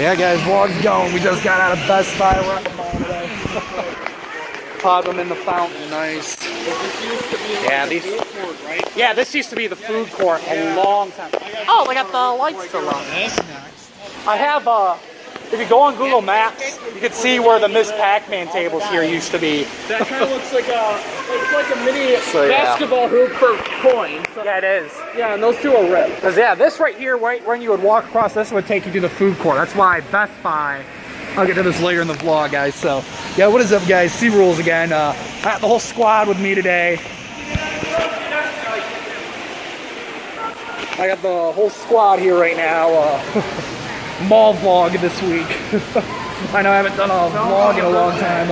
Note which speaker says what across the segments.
Speaker 1: Yeah, guys, vlog's going. We just got out of Best Buy. We're at the mall today. Pop them in the fountain. Nice. Yeah, these. Yeah, this used to be the food court a long time. Oh, they got the lights still on. I have uh. If you go on Google Maps, you can see where the Miss Pac-Man tables here used to be.
Speaker 2: That kind of looks like a it's like a mini
Speaker 1: So, yeah.
Speaker 2: basketball hoop for coins.
Speaker 1: Yeah, it is.
Speaker 2: Yeah, and those two are red.
Speaker 1: Because, yeah, this right here, right when you would walk across, this would take you to the food court. That's why Best Buy. I'll get to this later in the vlog, guys. So, yeah, what is up, guys? Sea Rules again. Uh, I got the whole squad with me today. I got the whole squad here right now. Uh, mall vlog this week. I know I haven't done a vlog in a long time.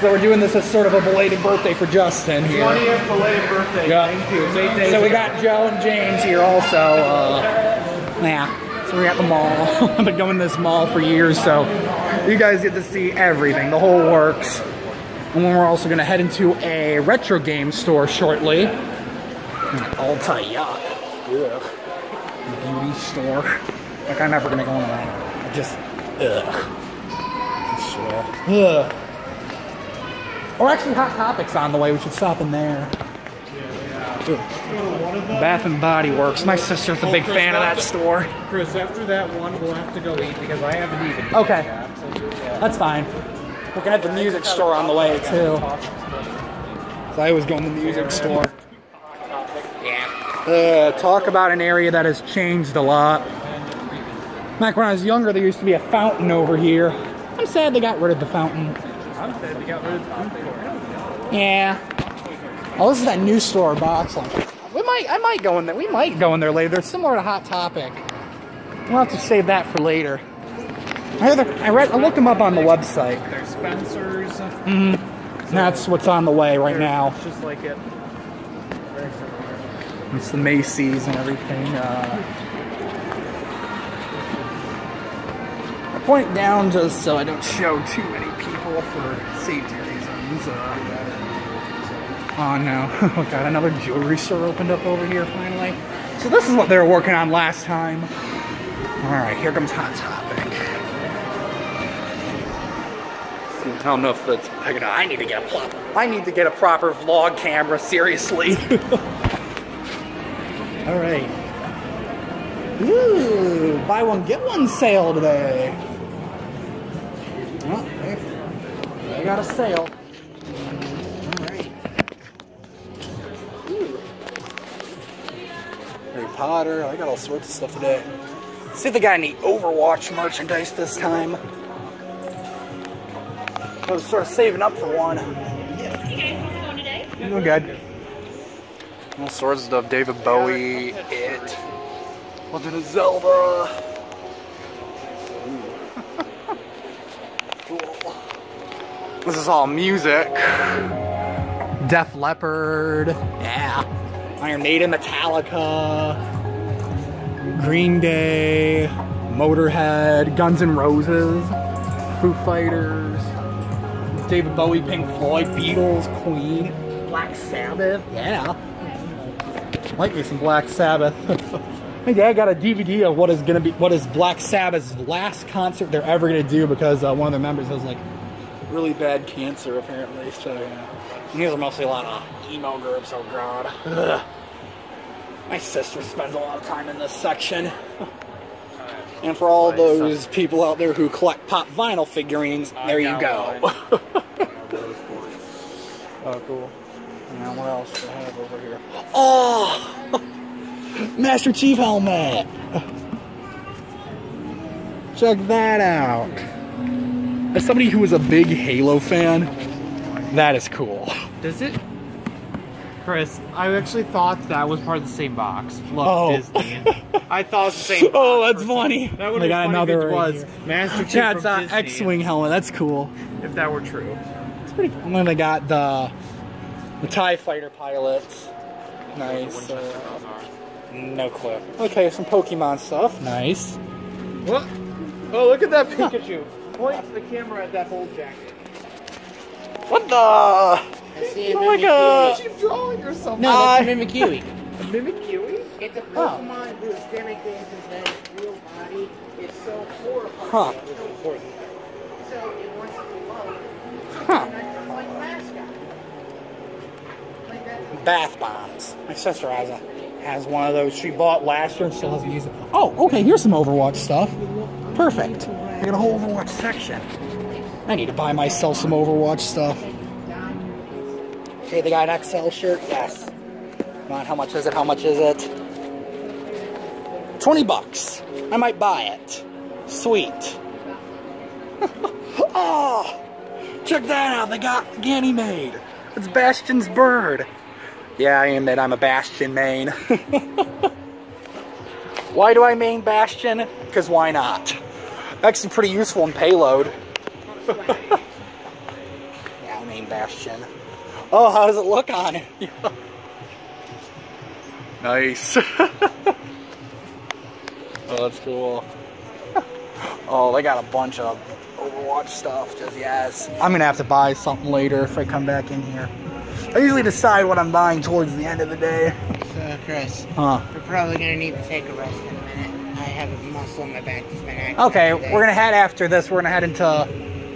Speaker 1: So we're doing this as sort of a belated birthday for Justin here.
Speaker 2: 20th belated birthday.
Speaker 1: Yeah.
Speaker 2: Thank you. Eight days
Speaker 1: So we got Joe and James here also. Uh, yeah. So we're at the mall. I've been going to this mall for years, so you guys get to see everything, the whole works. And then we're also going to head into a retro game store shortly. Ulta Yacht. Ugh. Beauty store. Like I'm never going to go into that. I just, ugh. I swear. Ugh. Or actually, Hot Topics on the way. We should stop in there. Bath and Body Works. My sister's a big fan of that store.
Speaker 2: Chris, after that one, we'll have to go eat because I haven't eaten.
Speaker 1: Okay, that's fine. We're gonna have the music store on the way too. So I always go in the music store. Uh, talk about an area that has changed a lot. Back when I was younger, there used to be a fountain over here. I'm sad they got rid of the fountain.
Speaker 2: I'm sad we got rid of the food court.
Speaker 1: Yeah. Oh, this is that new store, Box. We might, I might go in there. We might go in there later. They're similar to Hot Topic. We'll have to save that for later. I, I read, I looked them up on the website.
Speaker 2: There's Spencer's. Mm-hmm.
Speaker 1: That's what's on the way right now.
Speaker 2: It's just like it.
Speaker 1: It's the Macy's and everything. Uh, point down just so I don't show too many people for safety reasons. Uh, oh no! Oh god, another jewelry store opened up over here finally. So this is what they were working on last time. All right, here comes Hot Topic. I don't know if that's picking up. I need to get a plop. I need to get a proper vlog camera. Seriously. All right. Ooh, buy one get one sale today. Got a sale. All right. Ooh. Harry Potter. I got all sorts of stuff today. See if they got any Overwatch merchandise this time. I was sort of saving up for one.
Speaker 3: You guys going today?
Speaker 1: No good. All sorts of stuff. David Bowie, It, Legend of Zelda. This is all music. Def Leppard. Yeah. Iron Maiden, Metallica. Green Day. Motorhead. Guns N' Roses. Foo Fighters. David Bowie, Pink Floyd, Beatles, Queen, Black Sabbath. Yeah. Might be some Black Sabbath. My dad got a DVD of what is gonna be what is Black Sabbath's last concert they're ever gonna do because uh, one of their members was like really bad cancer apparently. So yeah. And these are mostly a lot of emo groups. Oh god. Ugh. My sister spends a lot of time in this section. And for all those people out there who collect pop vinyl figurines, there you go. oh, cool. And what else do I have over here? Oh! Master Chief helmet! Check that out. As somebody who is a big Halo fan, that is cool.
Speaker 2: Does it? Chris, I actually thought that was part of the same box. Look,
Speaker 1: Oh.
Speaker 2: Disney. I thought it was the same box.
Speaker 1: Oh, that's funny.
Speaker 2: That would
Speaker 1: They
Speaker 2: be
Speaker 1: got
Speaker 2: funny
Speaker 1: another
Speaker 2: if it was
Speaker 1: here.
Speaker 2: Master Chief
Speaker 1: Yeah, it's
Speaker 2: from Disney,
Speaker 1: X-Wing helmet. That's cool.
Speaker 2: If that were true.
Speaker 1: It's pretty cool. And then they got the the TIE fighter pilots. Nice. Uh, no clue. Okay, some Pokemon stuff. Nice.
Speaker 2: What? Oh, look at that Pikachu. Point to the camera at that old jacket.
Speaker 1: What the?
Speaker 4: see
Speaker 1: Oh my god.
Speaker 2: Keep drawing or something.
Speaker 4: No, that's a Mimikyu.
Speaker 2: Mimic Kiwi?
Speaker 4: It's a oh. Pokemon whose gimmick is, is that its real body is so horrifying.
Speaker 1: Huh. Huh. Bath bombs. My sister has a has one of those. She bought last year and still hasn't used it. Oh, okay. Here's some Overwatch stuff. Perfect. I got a whole Overwatch section. I need to buy myself some Overwatch stuff. Okay, they got an XL shirt. Yes. Come on. How much is it? How much is it? 20 bucks. I might buy it. Sweet. oh, check that out. They got Ganymede. It's Bastion's bird. Yeah, I admit I'm a Bastion main. why do I main Bastion? Because why not? Actually pretty useful in payload. yeah, I main Bastion. Oh, how does it look on it? nice. Oh, that's cool. oh, they got a bunch of Overwatch stuff, just yes. I'm gonna have to buy something later if I come back in here. I usually decide what I'm buying towards the end of the day.
Speaker 4: So, Chris,
Speaker 1: Huh.
Speaker 4: we're probably gonna need to take a rest in a minute. I have a muscle in my back that's been acting
Speaker 1: Okay,
Speaker 4: today.
Speaker 1: we're gonna head after this. We're gonna head into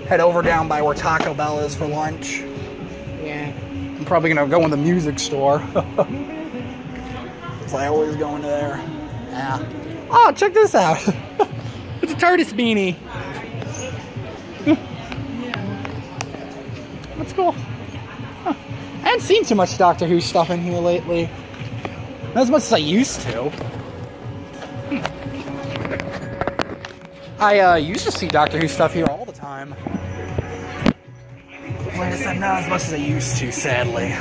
Speaker 1: head over down by where Taco Bell is for lunch.
Speaker 4: Yeah.
Speaker 1: I'm probably gonna go in the music store. Cause I always go into there. Yeah. Oh, check this out. it's a TARDIS beanie. That's cool. Huh. I haven't seen too much Doctor Who stuff in here lately. Not as much as I used to. I uh, used to see Doctor Who stuff here all the time. Like I said, not as much as I used to, sadly.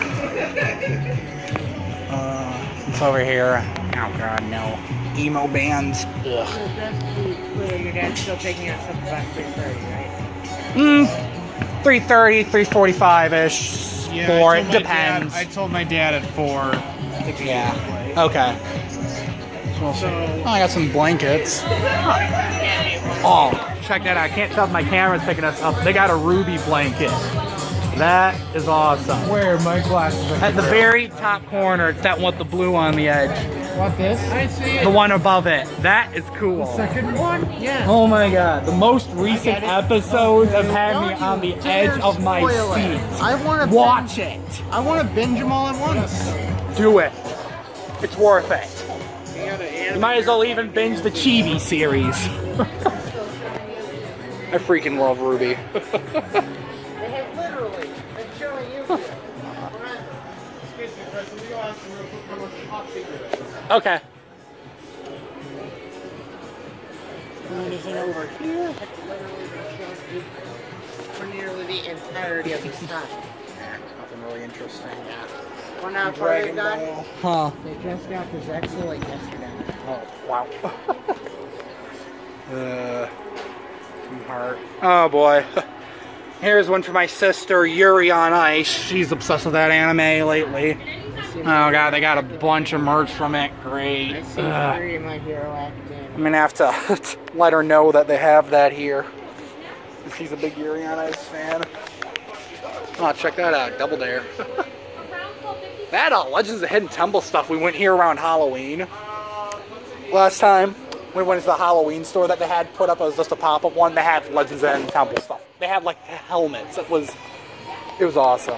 Speaker 1: Uh, it's over here. Oh god, no. Emo bands. Ugh.
Speaker 4: So just to be clear, your dad's still taking out stuff about 3.30, right?
Speaker 1: Mm, 330, 345-ish.
Speaker 2: Yeah,
Speaker 1: Four, it depends.
Speaker 2: Dad, I told my dad at four. to
Speaker 1: yeah.
Speaker 2: away.
Speaker 1: Okay.
Speaker 2: So
Speaker 1: Oh, I got some blankets. Oh, check that out. I can't tell if my camera's picking us up. They got a RWBY blanket. That is awesome.
Speaker 2: where my glasses are.
Speaker 1: At the very top corner, it's that one with the blue on the edge.
Speaker 2: Want this? I see it.
Speaker 1: The one above it. That is cool.
Speaker 2: The Second one? Yeah.
Speaker 1: Oh my god. The most recent
Speaker 4: it.
Speaker 1: episodes have had me
Speaker 4: Don't
Speaker 1: on the edge of my
Speaker 4: spoil it.
Speaker 1: seat.
Speaker 4: I want to
Speaker 1: Watch it.
Speaker 4: I want to binge them all at once.
Speaker 1: Do it. It's worth it.
Speaker 2: You gotta
Speaker 1: You
Speaker 2: animate
Speaker 1: might as well even binge the Chibi series. I freaking love RWBY.
Speaker 4: They have literally been showing you.
Speaker 2: Excuse me, Chris, let me go ask you real quick how much hot secret is.
Speaker 1: Okay.
Speaker 4: Anything over here? Literally been showing you for nearly the entirety of this time.
Speaker 1: Nothing really interesting.
Speaker 4: Well, now, before you're done,
Speaker 1: Huh.
Speaker 4: they just got this Exo like yesterday.
Speaker 1: Oh, wow. uh, Heart. Oh boy. Here's one for my sister, Yuri on Ice. She's obsessed with that anime lately. Oh god, they got a bunch of merch from it. Great.
Speaker 4: I see
Speaker 1: Ugh.
Speaker 4: three of my hero acting.
Speaker 1: I'm gonna have to let her know that they have that here. She's a big Yuri on Ice fan. Oh, check that out, Double Dare. that uh, Legends of Hidden Temple stuff. We went here around Halloween last time. We went to the Halloween store that they had put up as just a pop-up one. They had Legends and Temple stuff. They had like helmets. It was, it was awesome.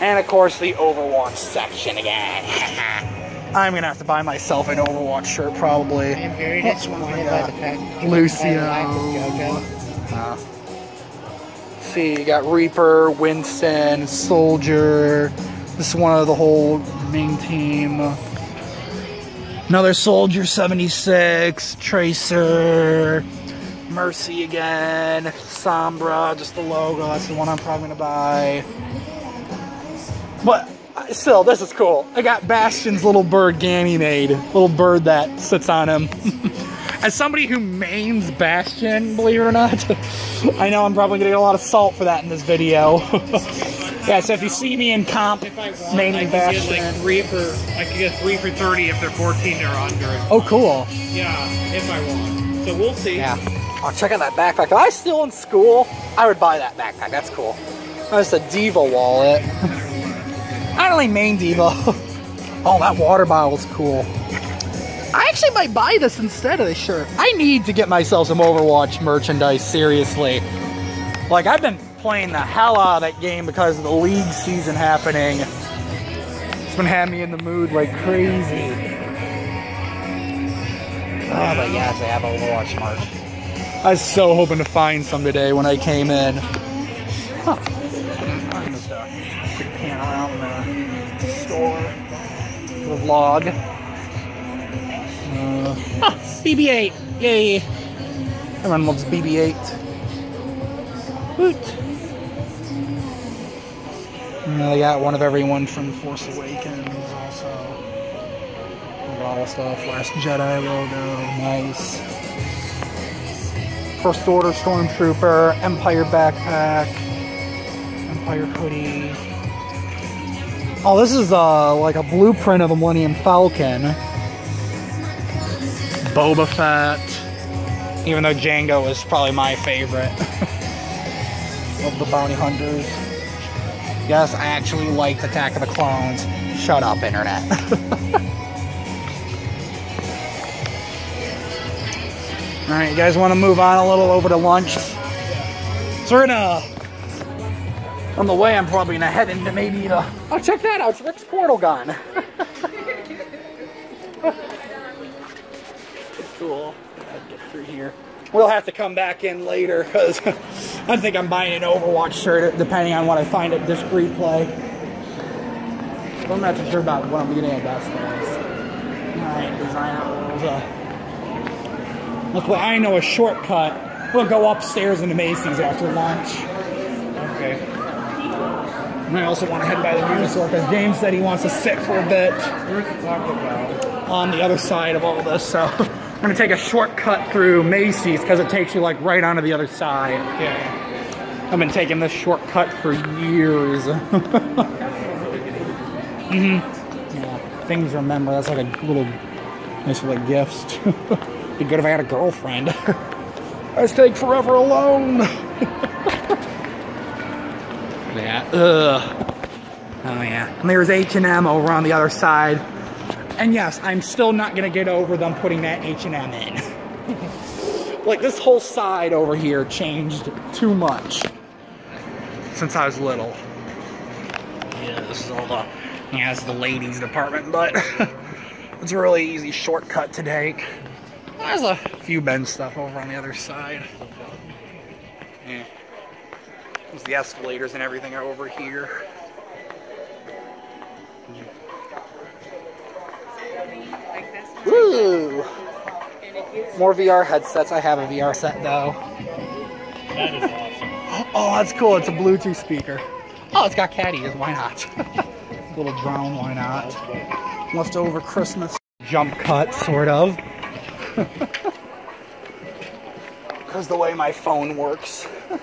Speaker 1: And of course the Overwatch section again. I'm gonna have to buy myself an Overwatch shirt probably.
Speaker 4: I am very disappointed by the fact that you
Speaker 1: Lucio.
Speaker 4: went by life with JoJo.
Speaker 1: Uh, see, you got Reaper, Winston, Soldier. This is one of the whole main team. Another Soldier 76, Tracer, Mercy again, Sombra, just the logo. That's the one I'm probably gonna buy. But still, this is cool. I got Bastion's little bird Ganymede, little bird that sits on him. As somebody who mains Bastion, believe it or not, I know I'm probably gonna get a lot of salt for that in this video. yeah, so if you see me in comp,
Speaker 2: If I want, I
Speaker 1: maining
Speaker 2: could get like three for, I could get three for 30 if they're 14 or under.
Speaker 1: Oh, cool.
Speaker 2: Yeah, if I want. So we'll see.
Speaker 1: Yeah. Oh, check out that backpack. If I was still in school, I would buy that backpack. That's cool. That's a D.Va wallet. I don't really main D.Va. oh, that water bottle's cool. I actually might buy this instead of this shirt. I need to get myself some Overwatch merchandise, seriously. Like, I've been playing the hell out of that game because of the league season happening. It's been having me in the mood like crazy. Oh, but yes, I have Overwatch merch. I was so hoping to find some today when I came in. Huh. I'm just uh, quick pan around the store. The vlog. Uh, ah, BB-8. Yay. Everyone loves BB-8. Woot. And they got one of everyone from Force Awakens also. A lot of stuff. Last Jedi logo. Nice. First Order Stormtrooper. Empire backpack. Empire hoodie. Oh, this is uh, like a blueprint of the Millennium Falcon. Boba Fett. Even though Django is probably my favorite. of the bounty hunters. Yes, I actually liked Attack of the Clones. Shut up, Internet. Alright, you guys want to move on a little over to lunch? So we're gonna... On the way, I'm probably gonna head into maybe the... Oh, check that out! It's Rick's portal gun! it's cool. I'd get through here. We'll have to come back in later, because I think I'm buying an Overwatch shirt, depending on what I find at this Replay. I'm not too sure about what I'm getting at Best Buys. Alright, designer. Uh, Look, well, I know a shortcut. We'll go upstairs into Macy's after lunch.
Speaker 2: Okay.
Speaker 1: And I also want to head by the store because James said he wants to sit for a bit
Speaker 2: Where's the Taco Bell?
Speaker 1: on the other side of all this. So I'm to take a shortcut through Macy's because it takes you like right onto the other side.
Speaker 2: Okay.
Speaker 1: I've been taking this shortcut for years. hmm Yeah, things remember. That's like a little nice little gift. Be good if I had a girlfriend. I stayed forever alone. yeah. Ugh. Oh yeah. And there's H&M over on the other side. And yes, I'm still not gonna get over them putting that H&M in. like this whole side over here changed too much since I was little. Yeah, this is all the yeah, it's the ladies department, but it's a really easy shortcut to take. There's a few Ben stuff over on the other side. Yeah. There's the escalators and everything over here. Woo! More VR headsets. I have a VR set though.
Speaker 2: That is awesome.
Speaker 1: Oh, that's cool. It's a Bluetooth speaker. Oh, it's got cat ears. Why not? Little drone. Why not? Leftover Christmas jump cut, sort of. Because the way my phone works.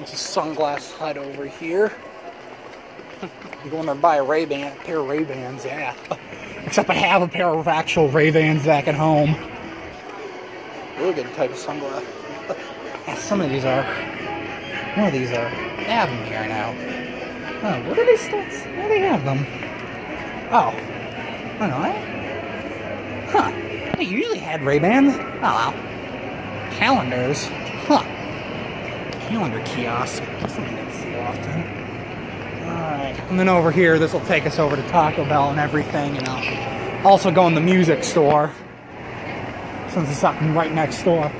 Speaker 1: It's a sunglass hut over here. I'm going to buy a Ray-Ban, a pair of Ray-Bans, yeah. Except I have a pair of actual Ray-Bans back at home. Really good type of sunglass. yeah, some of these are. One of these are. They have them here now. Oh, what do they still? Where do they have them? Oh, I know. I, huh? They usually had Ray Bans. Oh wow. Calendars. Huh. Calendar kiosk. Something I see often. And then over here, this will take us over to Taco Bell and everything, and I'll also go in the music store. Since it's up right next door.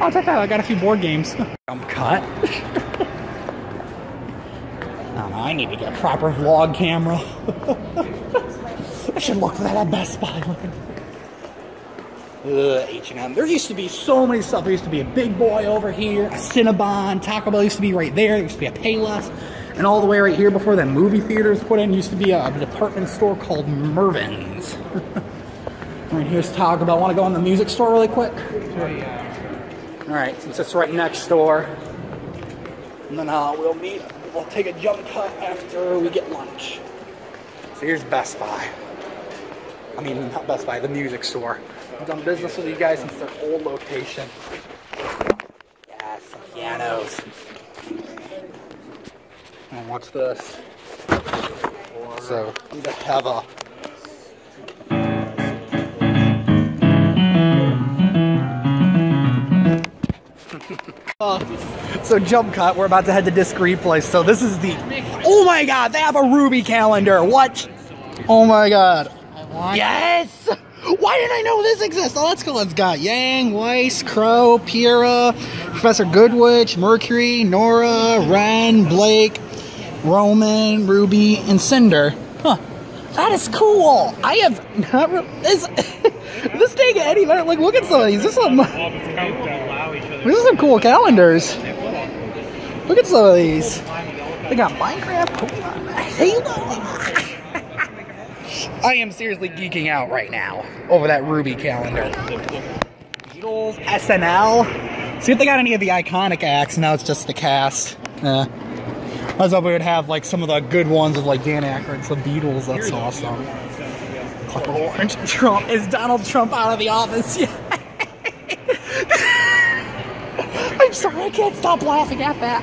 Speaker 1: Oh, check that out, I got a few board games. Jump cut. I don't know, I need to get a proper vlog camera. I should look for that at Best Buy. Looking. Ugh, H&M. There used to be so many stuff. There used to be a Big Boy over here, a Cinnabon, Taco Bell used to be right there. There used to be a Payless. And all the way right here before that movie theater was put in used to be a department store called Mervyn's. Alright, here's Taco Bell. Want to go in the music store really quick?
Speaker 2: Oh.
Speaker 1: Alright, since it's right next door. And then uh, we'll meet, we'll take a jump cut after we get lunch. So here's Best Buy. I mean, not Best Buy, the music store. I've done business with you guys since their old location. Yes, pianos. And watch this. So, we have a. so jump cut, we're about to head to disc replay. So this is the, oh my god, they have a RWBY calendar, what? Oh my god. Yes! Why didn't I know this exists? Oh, that's cool. It's got Yang, Weiss, Qrow, Pyrrha, Professor Goodwitch, Mercury, Nora, Ren, Blake, Roman, Ruby, and Cinder. Huh. That is cool. I have not this. this thing better. Like, look at some of these. This is some. These are some cool calendars. Look at some of these. They got Minecraft, Pokemon, Halo. I am seriously geeking out right now over that RWBY calendar. Beatles, SNL. See if they got any of the iconic acts. Now it's just the cast. Yeah. I thought we would have like some of the good ones of like Dan Aykroyd's The Beatles. That's awesome. Orange. Trump is Donald Trump out of the office. Yeah. I'm sorry, I can't stop laughing at that.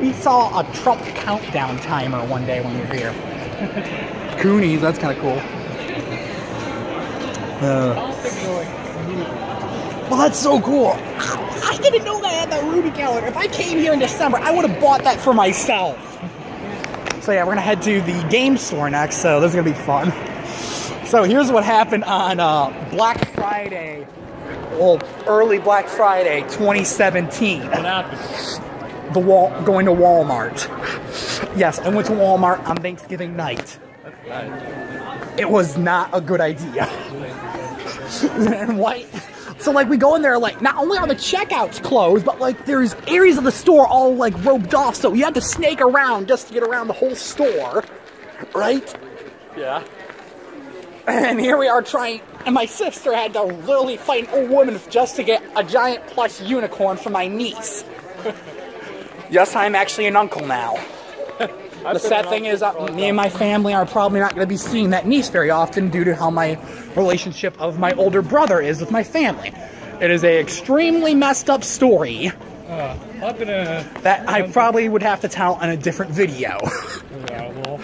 Speaker 1: We saw a Trump countdown timer one day when we were here. Goonies, that's kind of cool. Uh, well, that's so cool. I didn't know that I had that RWBY calendar. If I came here in December, I would have bought that for myself. So yeah, we're gonna head to the game store next. So this is gonna be fun. So here's what happened on uh, Black Friday, well, early Black Friday, 2017.
Speaker 2: What happened?
Speaker 1: The wall going to Walmart. Yes, I went to Walmart on Thanksgiving night. It was not a good idea. and white. So like we go in there, like not only are the checkouts closed, but like there's areas of the store all like roped off, so you had to snake around just to get around the whole store, right?
Speaker 2: Yeah.
Speaker 1: And here we are trying, and my sister had to literally fight an old woman just to get a giant plush unicorn for my niece. yes, I'm actually an uncle now. The sad thing is, uh, me and my family are probably not going to be seeing that niece very often due to how my relationship of my older brother is with my family. It is a extremely messed up story
Speaker 2: Uh, I've a.
Speaker 1: that I probably would have to tell on a different video.
Speaker 2: Yeah, well,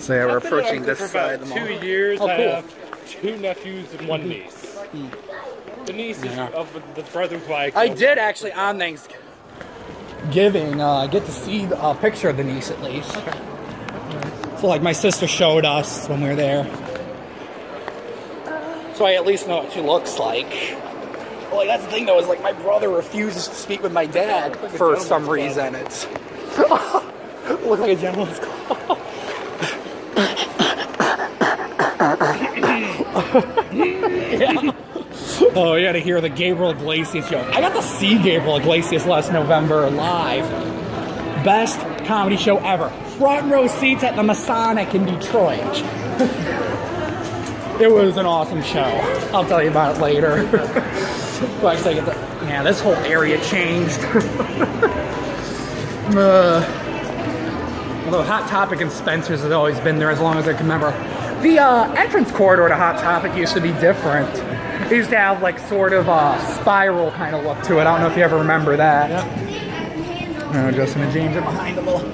Speaker 1: so yeah, we're
Speaker 2: I've been an uncle for two years.
Speaker 1: Oh,
Speaker 2: I
Speaker 1: cool.
Speaker 2: have two nephews and one niece. The niece is
Speaker 1: Yeah.
Speaker 2: of the brother who I.
Speaker 1: I did actually on Thanksgiving uh, get to see a picture of the niece at least. So like my sister showed us when we were there. So I at least know what she looks like. Well, like that's the thing though is like my brother refuses to speak with my dad for some reason. It's look like a gentleman's club. yeah. Oh, you got to hear the Gabriel Iglesias show. I got to see Gabriel Iglesias last November live. Best comedy show ever. Front row seats at the Masonic in Detroit. it was an awesome show. I'll tell you about it later. well, get the, yeah, this whole area changed. uh, Although Hot Topic and Spencer's has always been there as long as I can remember. The uh, entrance corridor to Hot Topic used to be different. It used to have like sort of a spiral kind of look to it. I don't know if you ever remember that. Yep. No, oh, Justin and James are behind a little. You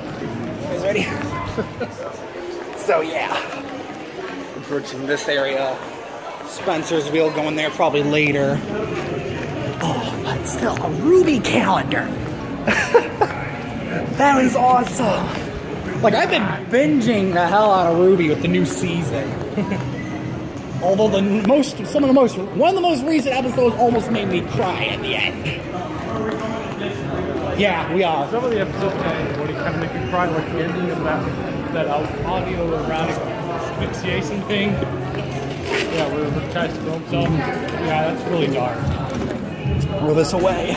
Speaker 1: guys ready? so yeah. Approaching this area. Spencer's wheel going there probably later. Oh, but still a RWBY calendar. that was awesome. Like I've been binging the hell out of RWBY with the new season. Although the most, some of the most, one of the most recent episodes almost made me cry at the end. Yeah, we are.
Speaker 2: Some of the episodes uh, when kind of make you cry, like the ending of that that audio erotic asphyxiation thing. Yeah, where he tries to kill himself. Yeah, that's really dark.
Speaker 1: Roll this away.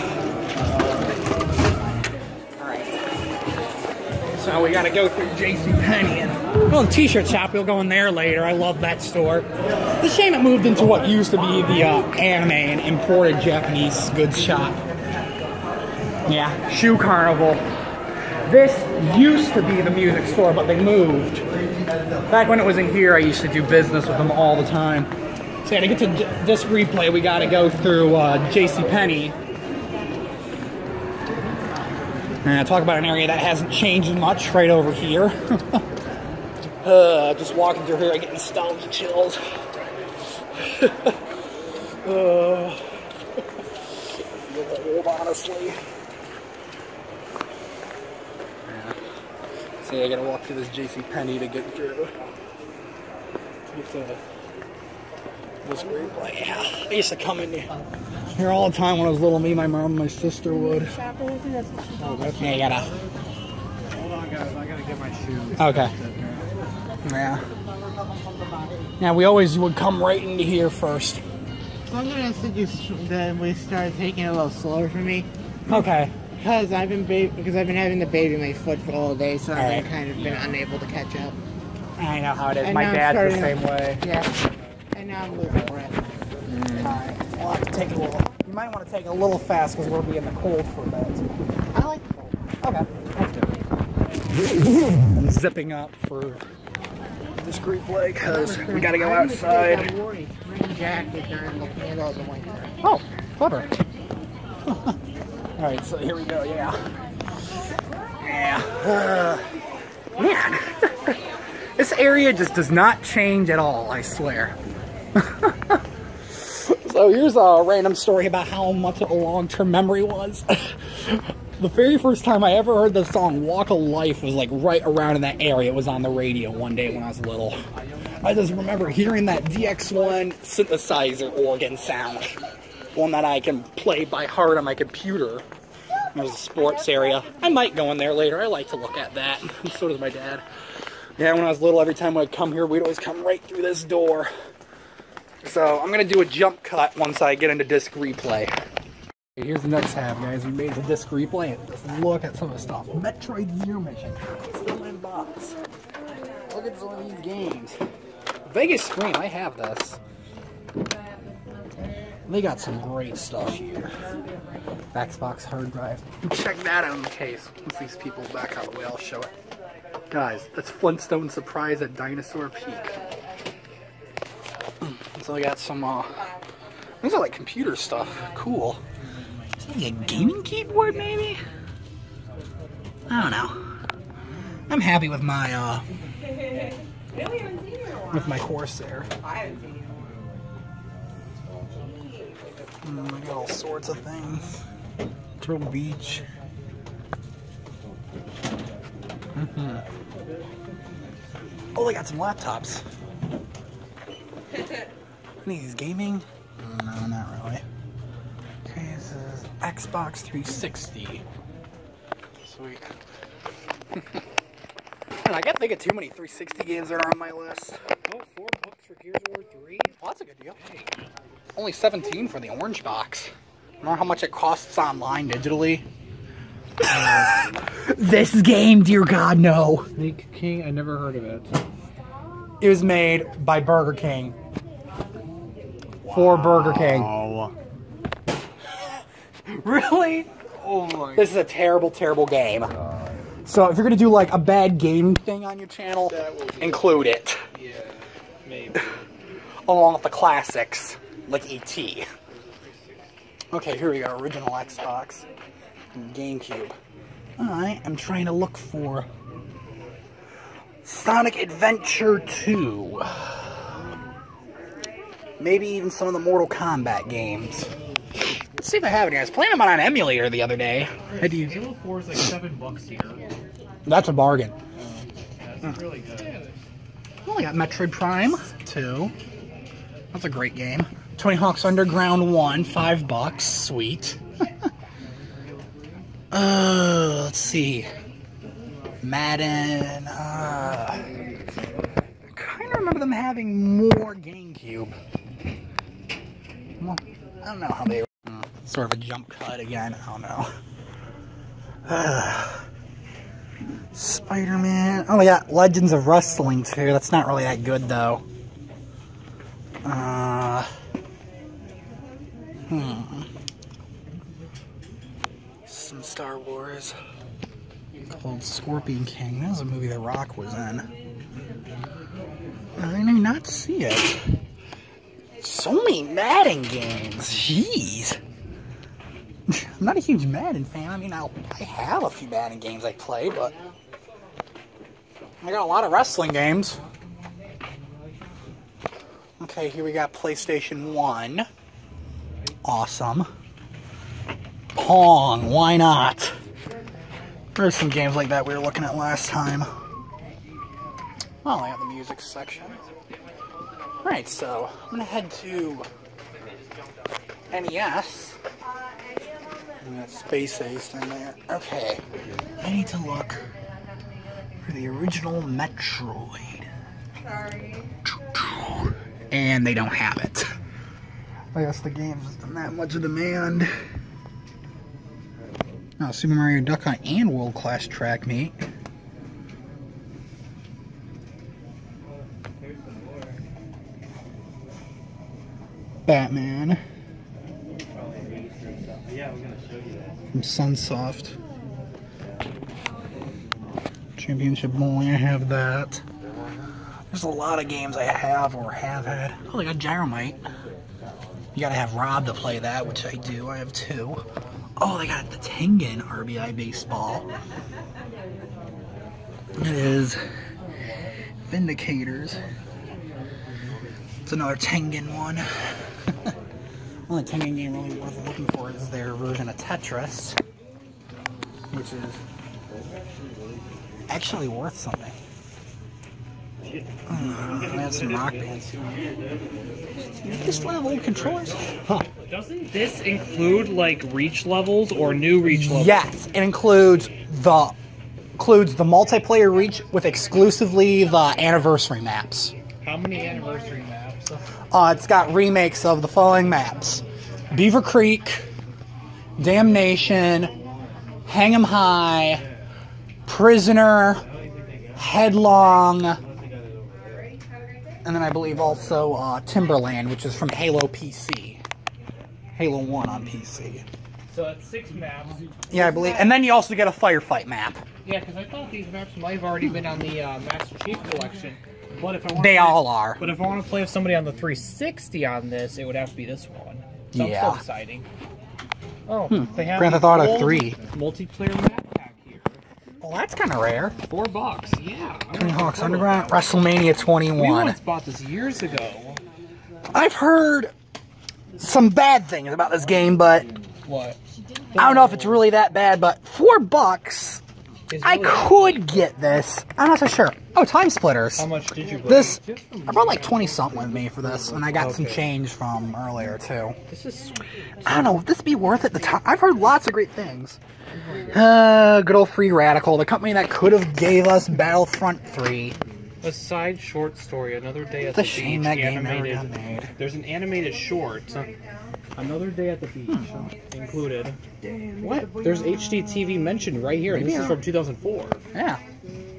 Speaker 1: So we gotta go through J.C. Penney and well, the T-shirt shop. We'll go in there later. I love that store. A shame it moved into what used to be the uh, anime and imported Japanese goods shop. Yeah, Shoe Carnival. This used to be the music store, but they moved. Back when it was in here, I used to do business with them all the time. So yeah, to get to this replay, we got to go through uh, J.C. Penney. And talk about an area that hasn't changed much right over here. uh, just walking through here, I get nostalgia chills. uh, old, honestly. Yeah. See, I gotta walk through this JC Penney to get through. Uh, this great place. Yeah, I used to come in here here all the time when I was little. Me, my mom, and my sister would. Yeah, you gotta.
Speaker 2: Hold on, guys. I gotta get my shoes.
Speaker 1: Okay. Yeah. Yeah, we always would come right into here first.
Speaker 4: I'm gonna suggest that we start taking it a little slower for me.
Speaker 1: Okay.
Speaker 4: Because I've been because I've been having the baby in my foot for all day, so I've been kind of been unable to catch up.
Speaker 1: I know how it is.
Speaker 4: And
Speaker 1: My dad's the same way.
Speaker 4: Yeah. And now I'm losing breath.
Speaker 1: Alright, we'll have to take a little. You might want to take it a little fast because we'll be in the cold for a bit.
Speaker 4: I like the cold.
Speaker 1: Okay. Let's do it. I'm zipping up for this Greek lake because we gotta go
Speaker 4: I used to take
Speaker 1: outside.
Speaker 4: a warning rain jacket the middle of.
Speaker 1: Oh, clever. Alright, so here we go, yeah. Yeah. Uh, man. this area just does not change at all, I swear. so here's a random story about how much of a long-term memory was. the very first time I ever heard the song Walk of Life was like right around in that area. It was on the radio one day when I was little. I just remember hearing that DX1 synthesizer organ sound. One that I can play by heart on my computer. There's a sports area. I might go in there later. I like to look at that. so does my dad. Yeah, when I was little, every time I'd come here, we'd always come right through this door. So I'm gonna do a jump cut once I get into disc replay. Here's the next tab, guys. We made the disc replay. Just look at some of the stuff. Metroid Zero Mission. Still in box. Look at some of these games. Vegas Scream, I have this. They got some great stuff here. Xbox hard drive. Check that out in the case. Once these people back out of the way, I'll show it. Guys, that's Flintstone Surprise at Dinosaur Peak. So I got some, uh, these are like computer stuff. Cool. Is like a gaming keyboard, maybe? I don't know. I'm happy with my, uh, with my Corsair. Mm, I got all sorts of things. Turtle Beach. hmm Oh, they got some laptops. Any of these gaming? No, not really. Okay, this is Xbox 360. Sweet. Man, I can't think of too many 360 games that are on my list.
Speaker 2: Oh, four bucks for Gears of War 3?
Speaker 1: Well, that's a good deal. Only 17 for the orange box. I Remember how much it costs online digitally? this game, dear God, no.
Speaker 2: Sneak King, I never heard of it.
Speaker 1: It was made by Burger King. For Burger King. Really?
Speaker 2: Oh my
Speaker 1: This is a terrible, terrible game. So if you're gonna do like a bad game thing on your channel, include it
Speaker 2: Yeah, maybe.
Speaker 1: along with the classics like ET. Okay, here we go. Original Xbox, and GameCube. I am trying to look for Sonic Adventure 2. Maybe even some of the Mortal Kombat games. Let's see if I have any. I was playing them on an emulator the other day. I do.
Speaker 2: Halo 4 is like seven bucks here.
Speaker 1: That's a bargain.
Speaker 2: That's really good.
Speaker 1: Well, I got Metroid Prime 2. That's a great game. Tony Hawk's Underground 1, 5 bucks. Sweet. uh, let's see. Madden. Uh, I kind of remember them having more GameCube. Well, I don't know how they. Hmm, Sort of a jump cut again. I don't know. Spider-Man. Oh, we got Legends of Wrestling too. That's not really that good though. Uh, hmm. Some Star Wars called Scorpion King. That was a movie that Rock was in. I did not see it. So many Madden games. Jeez. I'm not a huge Madden fan. I mean, I'll, I have a few Madden games I play, but I got a lot of wrestling games. Okay, here we got PlayStation 1. Awesome. Pong, why not? There's some games like that we were looking at last time. Well, I have the music section. Alright, so I'm gonna head to NES. And that Space Ace in there. Okay. I need to look for the original Metroid. And they don't have it. I guess the game's just in that much of demand. Oh, Super Mario Duck Hunt and World Class Track Meet. Batman. From Sunsoft. Championship Bowling, I have that. There's a lot of games I have or have had. Oh, they got Gyromite. You gotta have Rob to play that, which I do. I have two. Oh, they got the Tengen RBI Baseball. It is Vindicators. It's another Tengen one. Only Tengen game really worth looking for is their version of Tetris, which is actually worth something. Mm, I have some rock bands. You just have old controllers? Huh.
Speaker 2: Doesn't this include like reach levels or new reach levels?
Speaker 1: Yes, it includes the includes the multiplayer reach with exclusively the anniversary maps.
Speaker 2: How many anniversary maps?
Speaker 1: Uh, it's got remakes of the following maps: Beaver Creek, Damnation, Hang 'em High, Prisoner, Headlong, and then I believe also uh, Timberland, which is from Halo PC, Halo One on PC.
Speaker 2: So that's six maps.
Speaker 1: Yeah, I believe, and then you also get a firefight map.
Speaker 2: Yeah, because I thought these maps might have already been on the uh, Master Chief Collection. But if I want
Speaker 1: They all are.
Speaker 2: But if I want to play with somebody on the 360 on this, it would have to be this one. So
Speaker 1: Yeah.
Speaker 2: I'm still deciding. Oh, hmm. they have
Speaker 1: Grand
Speaker 2: the
Speaker 1: Theft Auto
Speaker 2: gold
Speaker 1: 3.
Speaker 2: multiplayer map pack here.
Speaker 1: Well, that's kind of rare.
Speaker 2: Four bucks. Yeah.
Speaker 1: Tony Hawk's Underground, WrestleMania
Speaker 2: We
Speaker 1: 21.
Speaker 2: once bought this years ago.
Speaker 1: I've heard some bad things about this game, but
Speaker 2: What?
Speaker 1: I don't know if it's really that bad. But four bucks,
Speaker 2: It's
Speaker 1: I could get this. I'm not so sure. Oh, Time Splitters.
Speaker 2: How much did you bring?
Speaker 1: This I brought like 20 something with me for this, and I got some change from earlier too.
Speaker 2: This is sweet.
Speaker 1: I don't know. Would this be worth it? The time I've heard lots of great things. Uh, good old Free Radical, the company that could have gave us Battlefront 3.
Speaker 2: A side short story. Another day at
Speaker 1: It's
Speaker 2: the
Speaker 1: shame
Speaker 2: beach.
Speaker 1: that
Speaker 2: the
Speaker 1: game never
Speaker 2: animated.
Speaker 1: got made.
Speaker 2: There's an animated short. Another day at the beach included. What? There's HDTV mentioned right here. and This
Speaker 1: Maybe
Speaker 2: is from 2004.
Speaker 1: Yeah.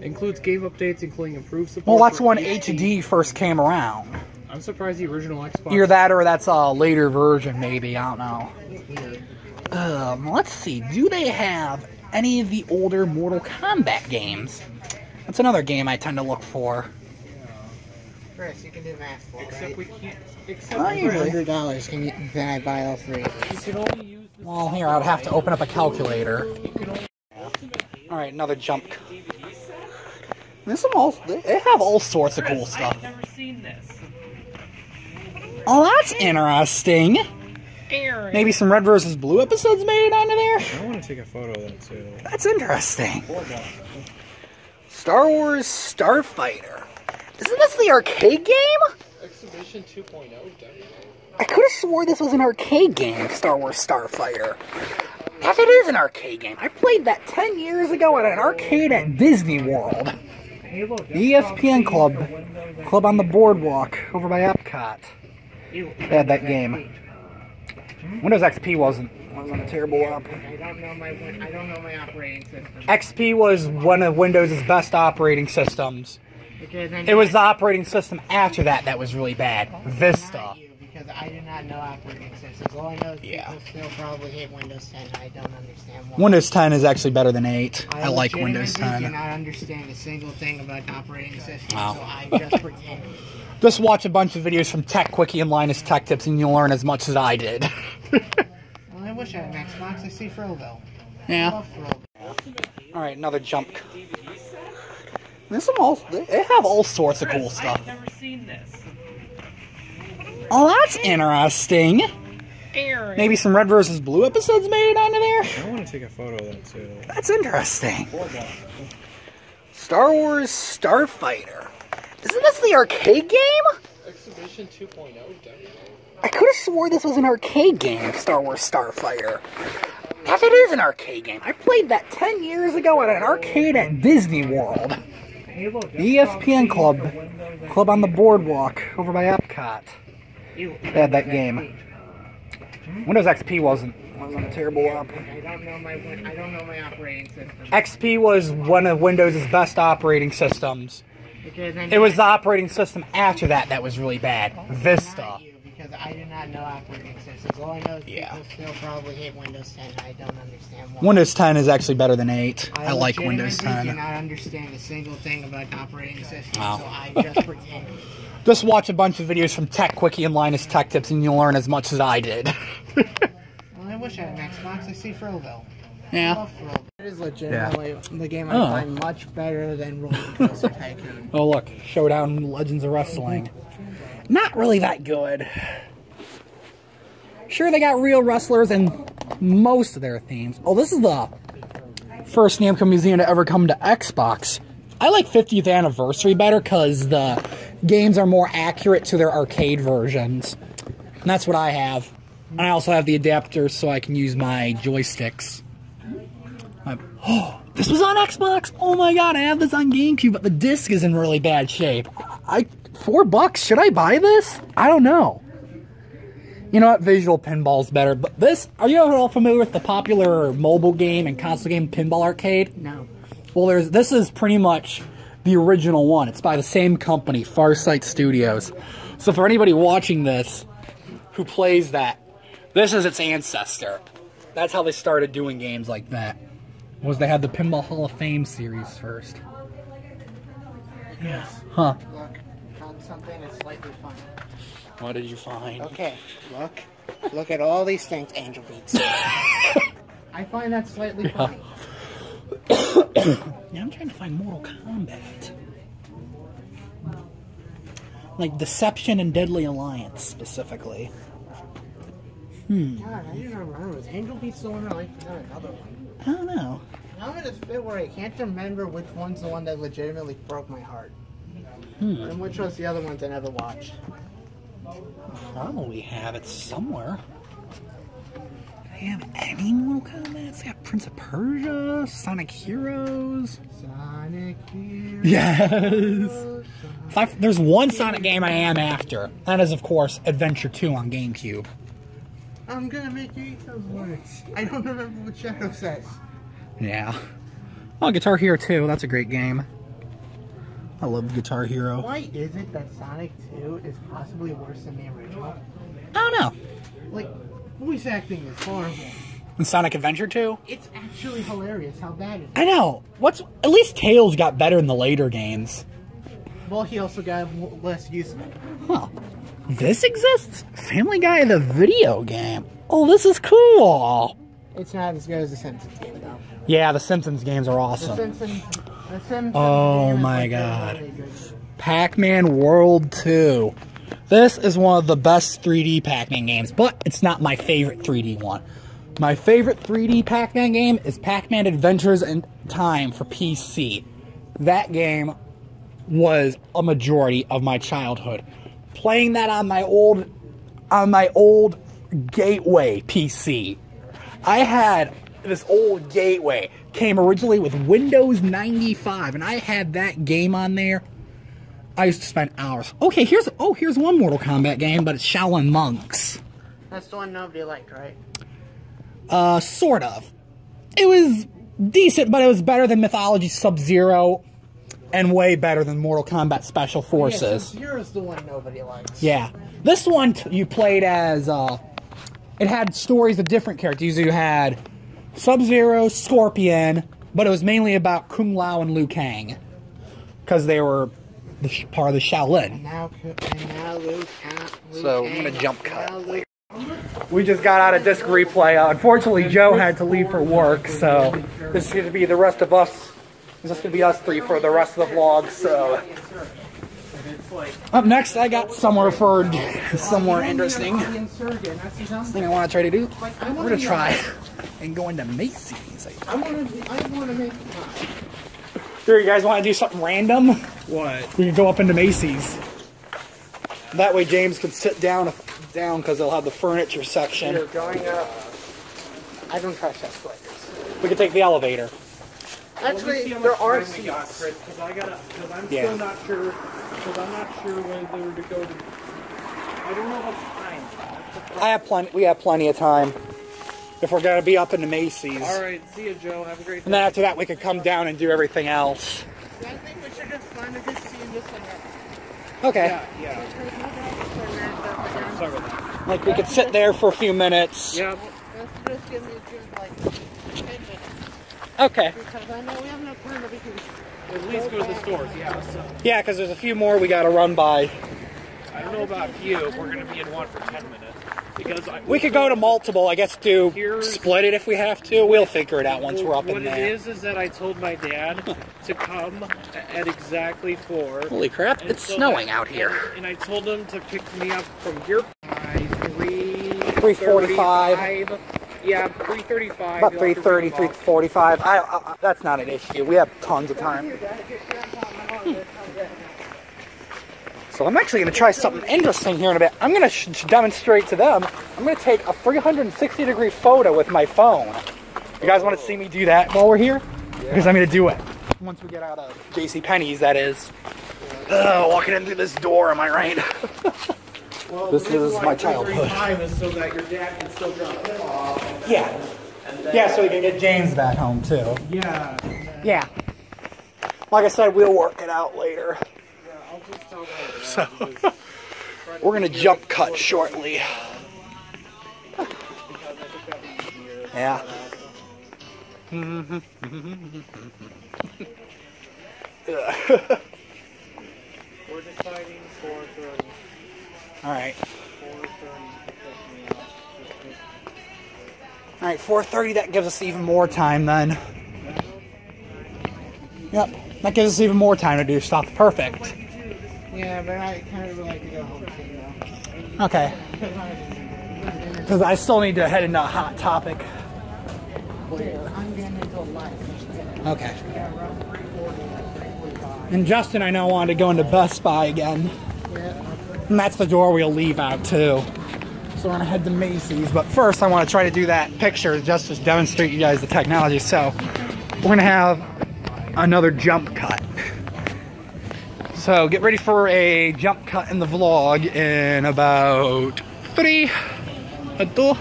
Speaker 2: Includes game updates, including improved support.
Speaker 1: Well, that's when HD first came around.
Speaker 2: I'm surprised the original Xbox.
Speaker 1: Either that or that's a later version, maybe. I don't know. Um, let's see. Do they have any of the older Mortal Kombat games? That's another game I tend to look for.
Speaker 4: Chris, you can do math for
Speaker 2: Except
Speaker 4: right?
Speaker 2: we can't. Except
Speaker 1: I usually.
Speaker 4: hundred dollars, can you can I buy all three?
Speaker 2: you can only use.
Speaker 1: Well, here I'd have to open up a calculator.
Speaker 2: You can only.
Speaker 1: All right, another jump. There's some all. They have all sorts of cool stuff.
Speaker 2: I've never seen this.
Speaker 1: Oh, that's interesting. Maybe some Red versus Blue episodes made it onto there.
Speaker 2: I want to take a photo of that too.
Speaker 1: That's interesting. Star Wars Starfighter. Isn't this the arcade game?
Speaker 2: Exhibition 2.0. definitely.
Speaker 1: I could have swore this was an arcade game, Star Wars Starfighter. Yes, it is an arcade game. I played that 10 years ago at an arcade at Disney World. The ESPN Club. Club on the Boardwalk over by Epcot. They had that game. Windows XP wasn't a terrible.
Speaker 4: I don't know my I don't know my operating system.
Speaker 1: XP was one of Windows' best operating systems. It was the operating system after that that was really bad. Vista.
Speaker 4: Because I do not know operating systems. All I know is
Speaker 1: Yeah.
Speaker 4: people still probably hate Windows 10. I don't understand why.
Speaker 1: Windows 10 is actually better than 8. I, like Windows
Speaker 4: legitimately
Speaker 1: 10.
Speaker 4: do not understand a single thing about operating systems,
Speaker 1: Wow.
Speaker 4: so I just pretend.
Speaker 1: Just watch a bunch of videos from Techquickie and Linus Tech Tips and you'll learn as much as I did.
Speaker 4: Well, I wish I had an Xbox. I see Froville. I
Speaker 1: yeah.
Speaker 4: love
Speaker 1: Alright, another jump. There's some all, they have all sorts of cool stuff.
Speaker 2: I've never seen this.
Speaker 1: Oh, that's interesting. Maybe some Red versus Blue episodes made it onto there?
Speaker 2: I want to take a photo of that too.
Speaker 1: That's interesting. Star Wars Starfighter. Isn't this the arcade game?
Speaker 2: Exhibition 2.0 demo.
Speaker 1: I could have swore this was an arcade game, Star Wars Starfighter. Yes, it is an arcade game, I played that 10 years ago at an arcade at Disney World. E ESPN Club. Club on the Boardwalk over by Epcot. They had that game. Windows XP wasn't wasn't a terrible up.
Speaker 4: I don't know my I don't know my operating system.
Speaker 1: XP was one of Windows' best operating systems. It was the operating system after that that was really bad. Vista.
Speaker 4: Not you, because I do not know operating systems. All I know is
Speaker 1: Yeah.
Speaker 4: people still probably hate Windows 10. I don't understand why.
Speaker 1: Windows 10 is actually better than 8. I, like Windows
Speaker 4: legitimately
Speaker 1: 10.
Speaker 4: do not understand a single thing about operating systems,
Speaker 1: Wow.
Speaker 4: so I just pretend.
Speaker 1: Just watch a bunch of videos from Techquickie and Linus Tech Tips and you'll learn as much as I did.
Speaker 4: Well, I wish I had an Xbox. I see Thrillville.
Speaker 1: Yeah.
Speaker 4: It is legitimately the game I
Speaker 1: Oh.
Speaker 4: find much better than Roller Coaster Tycoon.
Speaker 1: Oh look, Showdown Legends of Wrestling. Not really that good. Sure, they got real wrestlers in most of their themes. Oh, this is the first Namco museum to ever come to Xbox. I like 50th anniversary better because the games are more accurate to their arcade versions. And that's what I have. And I also have the adapters so I can use my joysticks. Oh, this was on Xbox. Oh my god, I have this on GameCube, but the disc is in really bad shape. I four bucks. Should I buy this? I don't know. You know what? Visual Pinball's better, but this. Are you at all familiar with the popular mobile game and console game Pinball Arcade?
Speaker 4: No.
Speaker 1: Well, there's this is pretty much the original one. It's by the same company, Farsight Studios. So for anybody watching this who plays that, this is its ancestor. That's how they started doing games like that. Was they had the Pinball Hall of Fame series first.
Speaker 4: Yes.
Speaker 1: Huh.
Speaker 4: Look, found slightly funny.
Speaker 1: What did you find?
Speaker 4: Okay, look. Look at all these things, Angel Beats. I find that slightly funny.
Speaker 1: Yeah, I'm trying to find Mortal Kombat. Like Deception and Deadly Alliance specifically. Hmm.
Speaker 4: God, I didn't remember. Was Angel Beats the one or like was another one?
Speaker 1: I don't know.
Speaker 4: I'm in a fit where I can't remember which one's the one that legitimately broke my heart. Hmm. And which was the other ones I never watched.
Speaker 1: Probably have it somewhere. Do they have any Mortal Kombat? They got Prince of Persia, Sonic Heroes.
Speaker 4: Sonic Heroes.
Speaker 1: Yes. If I- there's one Sonic game I am after. That is, of course, Adventure 2 on GameCube.
Speaker 4: I'm gonna make you eat those words. I don't remember what Shadow says.
Speaker 1: Yeah. Oh, Guitar Hero 2. That's a great game. I love Guitar Hero.
Speaker 4: Why is it that Sonic 2 is possibly worse than the original?
Speaker 1: I don't know.
Speaker 4: Like, voice acting is horrible.
Speaker 1: And Sonic Adventure 2?
Speaker 4: It's actually hilarious how bad it is.
Speaker 1: I know. What's at least Tails got better in the later games.
Speaker 4: Well, he also got less useful.
Speaker 1: Huh. This exists? Family Guy the video game. Oh, this is cool.
Speaker 4: It's not as good as the Simpsons game, though.
Speaker 1: Yeah, the Simpsons games are
Speaker 4: The
Speaker 1: awesome.
Speaker 4: Simpsons. The Simpsons.
Speaker 1: Oh my God. Pac-Man World 2. This is one of the best 3D Pac-Man games, but it's not my favorite 3D one. My favorite 3D Pac-Man game is Pac-Man Adventures in Time for PC. That game was a majority of my childhood. Playing that on my old on my old Gateway PC. I had this old Gateway came originally with Windows 95 and I had that game on there. I used to spend hours. Okay, here's oh, here's one Mortal Kombat game, but it's Shaolin Monks.
Speaker 4: That's the one nobody liked, right?
Speaker 1: Uh, sort of. It was decent, but it was better than Mythology Sub-Zero and way better than Mortal Kombat Special Forces.
Speaker 4: Yeah, Hero's the one nobody likes.
Speaker 1: Yeah. This one t- you played as uh it had stories of different characters. You had Sub-Zero, Scorpion, but it was mainly about Kung Lao and Liu Kang cuz they were the sh- part of the Shaolin.
Speaker 4: Now, and now Luke. uh, Luke
Speaker 1: So, I'm gonna jump cut.
Speaker 4: now
Speaker 1: We just got out of disc replay. Uh, unfortunately, Joe had to leave for work, so this is going to be the rest of us. This is going to be us three for the rest of the vlog. So Up next, I got somewhere for somewhere interesting. Thing I want to try to do. We're gonna try and go into Macy's.
Speaker 4: I want to. I want to make.
Speaker 1: Here, you guys want to do something random?
Speaker 2: What?
Speaker 1: We can go up into Macy's. That way, James can sit down down because they'll have the furniture section.
Speaker 4: You're going up. I don't trust escalators.
Speaker 1: We can take the elevator.
Speaker 4: Actually, there are seats.
Speaker 2: Because I gotta, because I'm
Speaker 1: Yeah.
Speaker 2: still not sure, because I'm not sure whether to go to. I don't know what time.
Speaker 1: I have plenty. We have plenty of time. If we're gonna be up into Macy's,
Speaker 2: All right, see you, Joe. Have a great Day.
Speaker 1: and then after that, we could come down and do everything else.
Speaker 4: I think we should just find a good seat in this one.
Speaker 1: Okay.
Speaker 2: Yeah, yeah. Sorry about that.
Speaker 1: Like we could sit there for a few minutes.
Speaker 2: Yeah.
Speaker 4: Let's just give me just like 10 minutes.
Speaker 1: Okay.
Speaker 4: Because I know we have enough time to be here.
Speaker 2: At least go to the stores. Yeah. So
Speaker 1: Yeah, because there's a few more we gotta run by.
Speaker 2: I don't know about you. If we're gonna be in one for ten minutes, because I,
Speaker 1: We could go to multiple. I guess
Speaker 2: Here's-
Speaker 1: split it if we have to. We'll figure it out once we're up
Speaker 2: what
Speaker 1: in
Speaker 2: it
Speaker 1: there.
Speaker 2: is is that I told my dad to come at exactly four.
Speaker 1: Holy crap! It's
Speaker 2: so
Speaker 1: snowing
Speaker 2: that-
Speaker 1: out here.
Speaker 2: And, I told him to pick me up from your by three
Speaker 1: 3:45.
Speaker 2: Yeah, three thirty-five.
Speaker 1: About 3:30, 3:45. I, I, that's not an issue. We have tons of time. So I'm actually going to try something interesting here in a bit. I'm going to demonstrate to them. I'm going to take a 360 degree photo with my phone. You guys want to see me do that while we're here? Because I'm going to do it once we get out of J.C. Penney's. That is. Ugh, walking in through this door. Am I right?
Speaker 2: Well,
Speaker 1: This is
Speaker 2: why
Speaker 1: my childhood.
Speaker 2: 335 is so that your dad can still drop it off.
Speaker 1: yeah. Yeah, so we can get James back home too.
Speaker 2: Yeah.
Speaker 1: Yeah. Like I said, we'll work it out later.
Speaker 2: I'll just tell them.
Speaker 1: So we're gonna jump cut shortly. Yeah.
Speaker 2: We're deciding 430.
Speaker 1: All right.
Speaker 2: 430
Speaker 1: All right. 4:30. That gives us even more time then. Yep. That gives us even more time to do stuff. Perfect.
Speaker 4: Yeah, but I kind of would like to go home too now.
Speaker 1: Okay. Because I still need to head into a hot topic.
Speaker 4: I'm getting into a life.
Speaker 1: Okay. And Justin, I know, wanted to go into Best Buy again. And that's the door we'll leave out too. So we're gonna head to Macy's. But first, I want to try to do that picture just to demonstrate you guys the technology. So we're gonna have another jump cut. So get ready for a jump cut in the vlog in about three, two,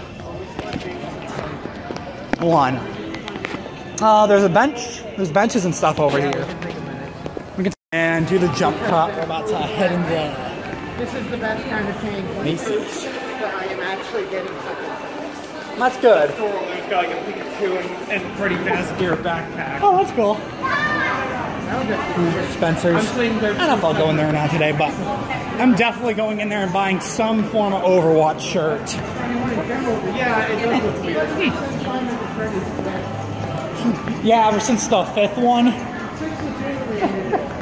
Speaker 1: one. Uh, there's a bench. There's benches and stuff over here. We can and do the jump cut. We're about to head into
Speaker 4: This is the best kind of thing.
Speaker 1: Macy's.
Speaker 4: That I am actually getting something.
Speaker 1: That's good.
Speaker 2: We've got like a Pikachu and, and Freddy Fazbear backpack.
Speaker 1: Oh, that's cool.
Speaker 4: That was just
Speaker 2: hmm, Spencer's.
Speaker 1: I don't know if I'll go in there or not today, but I'm definitely going in there and buying some form of Overwatch shirt.
Speaker 2: Yeah, it does look weird.
Speaker 1: Yeah, ever since the fifth one.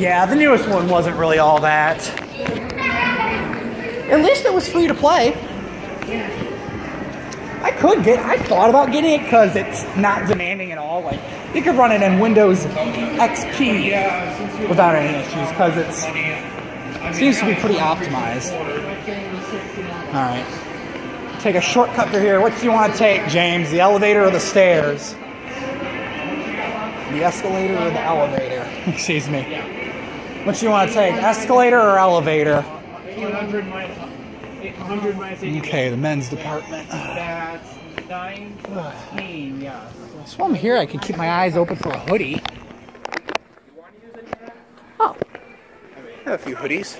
Speaker 1: Yeah, the newest one wasn't really all that. At least it was free to play. I could get, I thought about getting it because it's not demanding at all. Like, you could run it in Windows XP without any issues because it seems to be pretty optimized. All right. Take a shortcut through here. What do you want to take, James? The elevator or the stairs? The escalator or the elevator? Excuse me. What do you want to take? Escalator or elevator?
Speaker 2: 100 minus 100 minus 80.
Speaker 1: Okay, the men's department.
Speaker 2: That's 915, yeah.
Speaker 1: So I'm here, I can keep my eyes open for a hoodie. Oh. I have a few hoodies.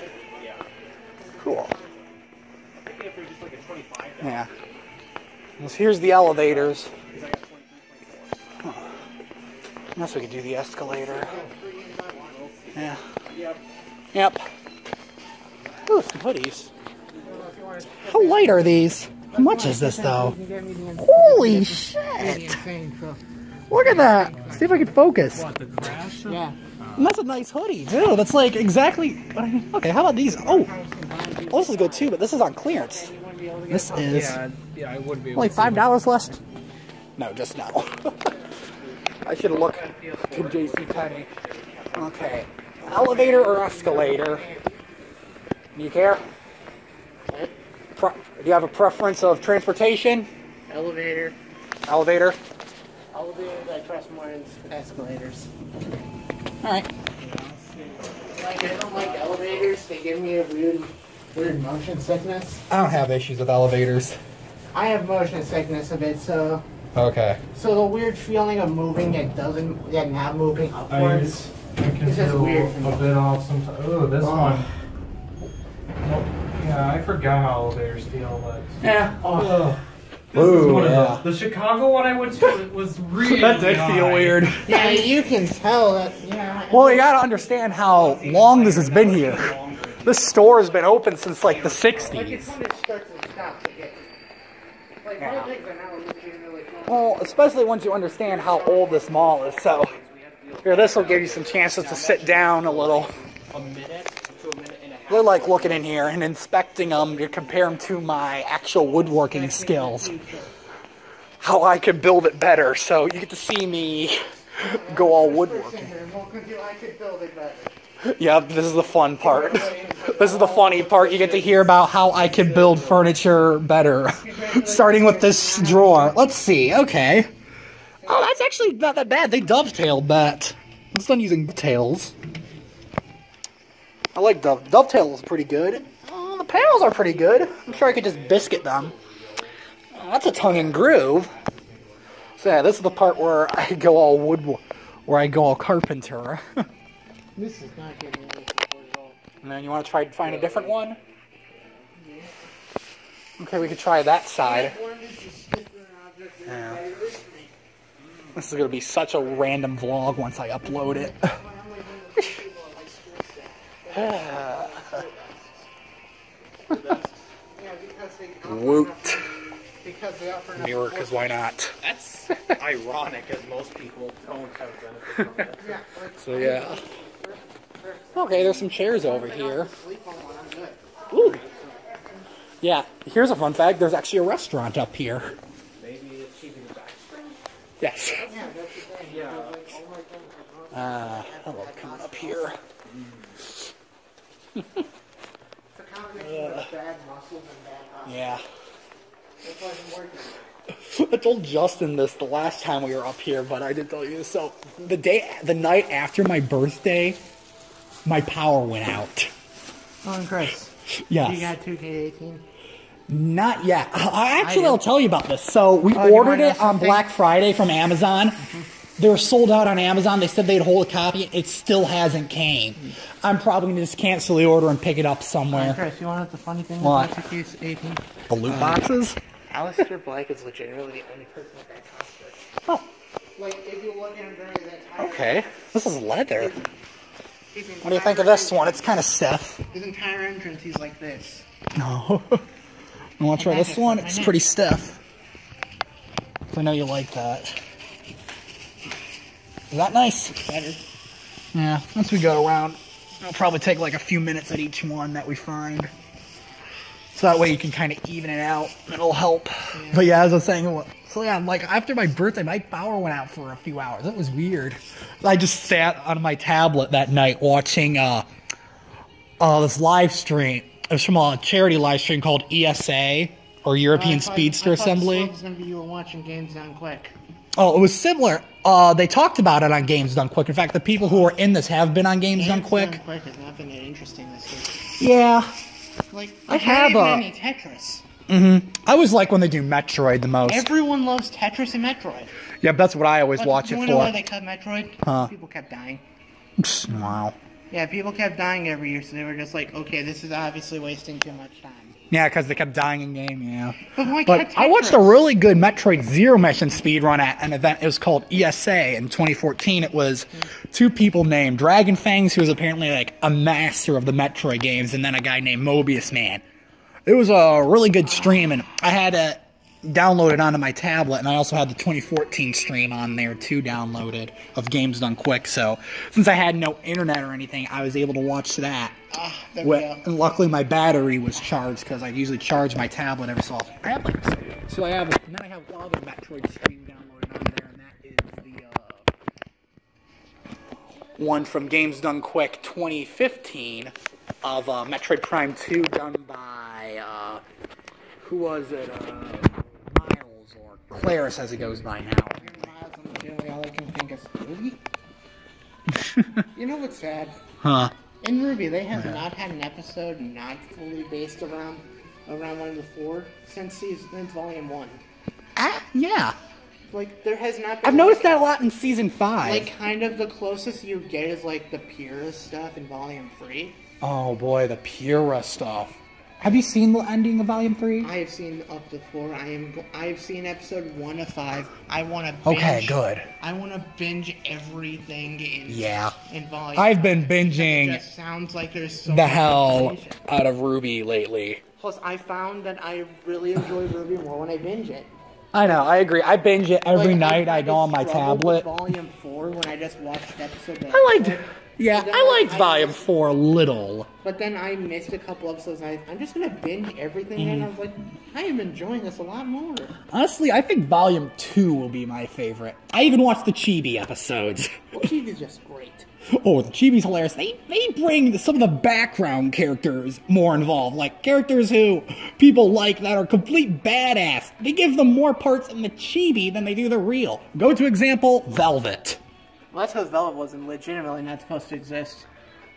Speaker 1: Cool. Yeah. Well, so here's the elevators. Huh. Unless we could do the escalator. Yeah. Yep. Ooh, some hoodies. How light are these? How much is this though? Holy shit! Look at that. See if I can focus.
Speaker 2: What, the crash?
Speaker 4: yeah.
Speaker 1: And that's a nice hoodie, too. That's like exactly what I mean. Okay, how about these? Oh, oh this is good too, but this is on clearance. This is
Speaker 2: Yeah, yeah, I would be.
Speaker 1: only five dollars less. No, just no. I should have looked to JC Penney. Okay, elevator or escalator? Do you care? Pre- do you have a preference of transportation?
Speaker 4: Elevator.
Speaker 1: Elevator.
Speaker 4: Elevators I trust more than escalators.
Speaker 1: All right.
Speaker 4: Like I don't like elevators. They give me a weird, weird motion sickness.
Speaker 1: I don't have issues with elevators.
Speaker 4: I have motion sickness a bit, so
Speaker 1: Okay.
Speaker 4: so the weird feeling of moving and doesn't, yeah, not moving upwards.
Speaker 2: I can
Speaker 4: It's just
Speaker 2: feel
Speaker 4: weird for me.
Speaker 2: a bit off sometimes. Oh, this
Speaker 4: Oh.
Speaker 2: one. Well, yeah, I forgot how elevators feel, but.
Speaker 4: Yeah. Oh.
Speaker 2: Ugh. This is one
Speaker 1: yeah.
Speaker 2: of the, the Chicago one I went to it was really
Speaker 1: That did feel
Speaker 2: high.
Speaker 1: weird.
Speaker 4: Yeah, you can tell that. Yeah.
Speaker 1: Well, you gotta understand how long this has been here. This store has been open since like the
Speaker 4: Like
Speaker 1: 60s.
Speaker 4: it's when it starts and stops again. Like my legs are now legitimately full.
Speaker 1: Well, especially once you understand how old this mall is. So, here, this will give you some chances to sit down a little. They're like looking in here and inspecting them to compare them to my actual woodworking skills. How I could build it better. So, you get to see me go all woodworking. Yep, this is the fun part. This is the funny part. You get to hear about how I can build furniture better. Starting with this drawer. Let's see. Okay. Oh, that's actually not that bad. They dovetailed that. It's done using tails. I like dove. Dovetail is pretty good. Oh, the panels are pretty good. I'm sure I could just biscuit them. Oh, that's a tongue and groove. So yeah, this is the part where I go all wood, where I go all carpenter.
Speaker 4: This is not me any support at all.
Speaker 1: And then you want to try to find a different one? Okay, we could try that side. Yeah. This is going to be such a random vlog once I upload it.
Speaker 4: Yeah, because they
Speaker 1: Woot.
Speaker 4: enough- Because they
Speaker 1: Mirror, because why not?
Speaker 5: That's ironic, as most people don't have benefit from
Speaker 4: like,
Speaker 1: So, yeah. Okay, there's some chairs over here.
Speaker 4: sleep on one, I'm good.
Speaker 1: Ooh. Yeah, here's a fun fact. There's actually a restaurant up here.
Speaker 5: Maybe it's keeping the backstring.
Speaker 1: Yes.
Speaker 4: Yeah, that's the thing.
Speaker 5: Yeah.
Speaker 4: Like, oh my god,
Speaker 1: Uh, I love coming up here.
Speaker 4: it's a combination of bad muscles and bad eyes.
Speaker 1: Yeah.
Speaker 4: I'm.
Speaker 1: I told Justin this the last time we were up here, but I didn't tell you. So the day, the night after my birthday, my power went out.
Speaker 4: Oh, and Chris,
Speaker 1: Yes.
Speaker 4: you got 2K18?
Speaker 1: Not yet. I actually,
Speaker 4: I
Speaker 1: I'll tell you about this. So we
Speaker 4: Oh,
Speaker 1: ordered it on
Speaker 4: something?
Speaker 1: Black Friday from Amazon. They were sold out on Amazon. They said they'd hold a copy. It still hasn't came. I'm probably gonna just cancel the order and pick it up somewhere.
Speaker 4: Chris, you want to know the funny thing
Speaker 1: What?
Speaker 4: about 2K18?
Speaker 1: The loot uh, boxes.
Speaker 4: Aleister Black is legitimately the only person with that costume.
Speaker 1: Oh,
Speaker 4: Like, if you look at him during that time.
Speaker 1: okay. This is leather.
Speaker 4: his
Speaker 1: What do you think of this one? It's kind of stiff.
Speaker 4: His entire entrance, he's like this.
Speaker 1: No. You want to try this one? It's pretty stiff. I know you like that. Is that nice?
Speaker 4: Better.
Speaker 1: Yeah, once we go around, it'll probably take like a few minutes at each one that we find. So that way you can kind of even it out. It'll help. But yeah, as I was saying, so yeah, like after my birthday, my power went out for a few hours. It was weird. I just sat on my tablet that night watching uh, uh, this live stream. It was from a charity live stream called ESA or European Speedster Assembly.
Speaker 4: It was going to be you were watching games done quick.
Speaker 1: Oh, it was similar. Uh, they talked about it on Games Done Quick. In fact, the people who are in this have been on Games Done
Speaker 4: Games
Speaker 1: Quick.
Speaker 4: Done quick has not been interesting this year.
Speaker 1: Yeah,
Speaker 4: Like,
Speaker 1: I have a-
Speaker 4: any Tetris.
Speaker 1: I always like when they do Metroid the most.
Speaker 4: Everyone loves Tetris and Metroid.
Speaker 1: yeah, that's what I always
Speaker 4: But
Speaker 1: watch
Speaker 4: you
Speaker 1: it
Speaker 4: wanna know why
Speaker 1: for.
Speaker 4: they cut Metroid?
Speaker 1: Huh.
Speaker 4: People kept dying.
Speaker 1: Wow.
Speaker 4: Yeah, people kept dying every year, so they were just like, okay, this is obviously wasting too much time.
Speaker 1: Yeah, because they kept dying in game. Yeah.
Speaker 4: But
Speaker 1: But I watched a really good Metroid Zero Mission speedrun at an event. It was called ESA in 2014. It was two people named Dragon Fangs, who was apparently like a master of the Metroid games, and then a guy named Mobius Man. It was a really good stream, and I had a downloaded onto my tablet, and I also had the 2014 stream on there too, downloaded of Games Done Quick. So since I had no internet or anything, I was able to watch that.
Speaker 4: Ah, there we
Speaker 1: Well,
Speaker 4: go.
Speaker 1: and luckily my battery was charged because I usually charge my tablet every so often. I have like, so I have, and then I have other Metroid stream downloaded on there, and that is the uh, one from Games Done Quick 2015 of uh, Metroid Prime 2 done by uh, who was it? Claris as it goes by now.
Speaker 4: Miles and Billy, all I can think is RWBY. you know what's sad?
Speaker 1: Huh?
Speaker 4: In RWBY, they have not had an episode not fully based around around one of the four since season since volume one.
Speaker 1: Ah, yeah.
Speaker 4: Like there has not. Been
Speaker 1: I've noticed that a lot in season five.
Speaker 4: Like kind of the closest you get is like the Pyrrha's stuff in volume three.
Speaker 1: oh boy, the Pyrrha stuff. Have you seen the ending of Volume Three?
Speaker 4: I have seen up to four. I am. I've seen episode one of five. I want to. Binge,
Speaker 1: Okay, good.
Speaker 4: I want to binge everything in.
Speaker 1: Yeah.
Speaker 4: In volume.
Speaker 1: I've been
Speaker 4: It
Speaker 1: binging
Speaker 4: just sounds like there's so
Speaker 1: the hell out of RWBY lately.
Speaker 4: Plus, I found that I really enjoy RWBY more when I binge it.
Speaker 1: I know, I agree. I binge it every
Speaker 4: Like,
Speaker 1: night. I
Speaker 4: had
Speaker 1: go on my tablet.
Speaker 4: Volume four when I just watched episode.
Speaker 1: I liked, yeah,
Speaker 4: But
Speaker 1: I liked
Speaker 4: I-
Speaker 1: Volume Four a little.
Speaker 4: But then I missed a couple episodes. And I, I'm just gonna binge everything, and I was like, I am enjoying this a lot more.
Speaker 1: Honestly, I think Volume Two will be my favorite. I even watched the Chibi episodes.
Speaker 4: Well, Chibi is just great.
Speaker 1: Oh, the Chibi's hilarious. They they bring some of the background characters more involved, like characters who people like that are complete badass. They give them more parts in the Chibi than they do the real. Go to example Velvet.
Speaker 4: Well, that's because Velvet wasn't legitimately not supposed to exist.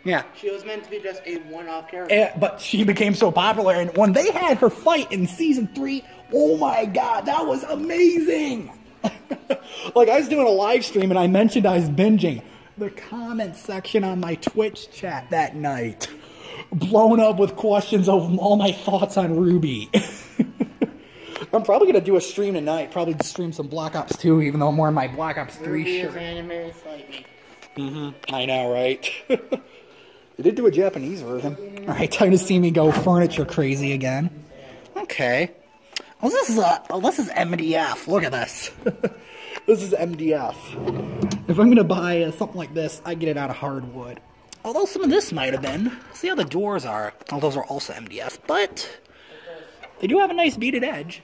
Speaker 1: Yeah.
Speaker 4: She was meant to be just a one-off character.
Speaker 1: Eh, but she became so popular, and when they had her fight in season three, oh my god, that was amazing! like, I was doing a live stream and I mentioned I was binging. The comment section on my Twitch chat that night blown up with questions of all my thoughts on RWBY. I'm probably gonna do a stream tonight. Probably stream some Black Ops 2, even though I'm wearing my Black Ops 3
Speaker 4: Ruby
Speaker 1: shirt.
Speaker 4: Mm-hmm.
Speaker 1: I know, right? they did do a Japanese version. All right, time to see me go furniture crazy again. Okay. Oh, this is uh, oh, this is MDF. Look at this. this is MDF. If I'm gonna buy uh, something like this, I get it out of hardwood. Although some of this might have been. See how the doors are. Oh, those are also MDF, but they do have a nice beaded edge.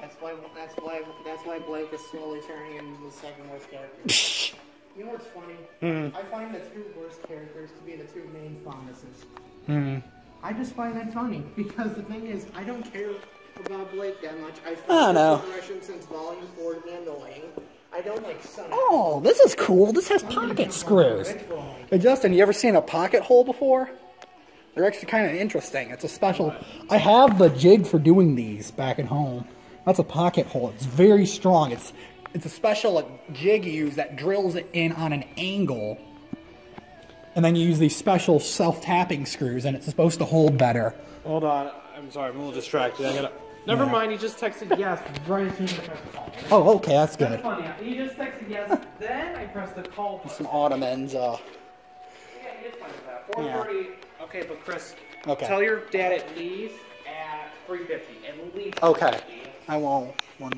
Speaker 4: That's why. That's why. That's why Blake is slowly turning into the second worst character. You know what's funny?
Speaker 1: Hmm.
Speaker 4: I find the two worst characters to be the two main fondnesses.
Speaker 1: Hmm.
Speaker 4: I just find that funny because the thing is, I don't care about Blake that much. I found
Speaker 1: know.
Speaker 4: his progression since Volume Four to be annoying. I don't like Sonic.
Speaker 1: Oh, this is cool. This has pocket screws. Hey, Justin, you ever seen a pocket hole before? They're actually kind of interesting. It's a special. I have the jig for doing these back at home. That's a pocket hole. It's very strong. It's it's a special like, jig you use that drills it in on an angle, and then you use these special self-tapping screws, and it's supposed to hold better.
Speaker 2: Hold on. I'm sorry. I'm a little distracted. I gotta. Never mind. He just texted yes right as soon as I pressed the call.
Speaker 1: Oh, okay, that's good.
Speaker 2: Funny. He just texted yes. then I pressed the call button.
Speaker 1: Some ottomans. Uh,
Speaker 2: Yeah, he is fine with that. 4:30. Okay, but Chris.
Speaker 1: Okay.
Speaker 2: Tell your dad at least at 3:50. At least.
Speaker 1: okay, I won't. One.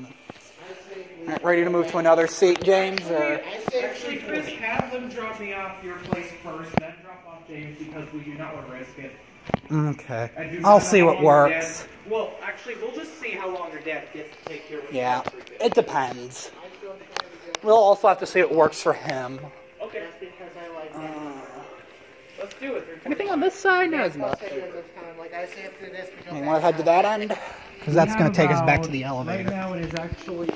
Speaker 1: All right, ready to move to another seat, James? Or
Speaker 2: Actually, Chris, have them drop me off your place first, then drop off James because we do not want to risk it.
Speaker 1: okay,
Speaker 2: I do
Speaker 1: I'll see what
Speaker 2: how long your
Speaker 1: works.
Speaker 2: dad- well, actually, we'll just see how long your dad gets to take care of you.
Speaker 1: Yeah, it depends. We'll also have to see what works for him.
Speaker 2: Okay,
Speaker 4: That's because I like him.
Speaker 2: Let's do it.
Speaker 1: Anything on this side? No,
Speaker 4: Plus,
Speaker 1: it's not.
Speaker 4: because it's kind of like I say after this. we
Speaker 1: You want to head to that end? Because that's going to take us back to the elevator.
Speaker 2: Right
Speaker 1: elevator.
Speaker 2: now, it is actually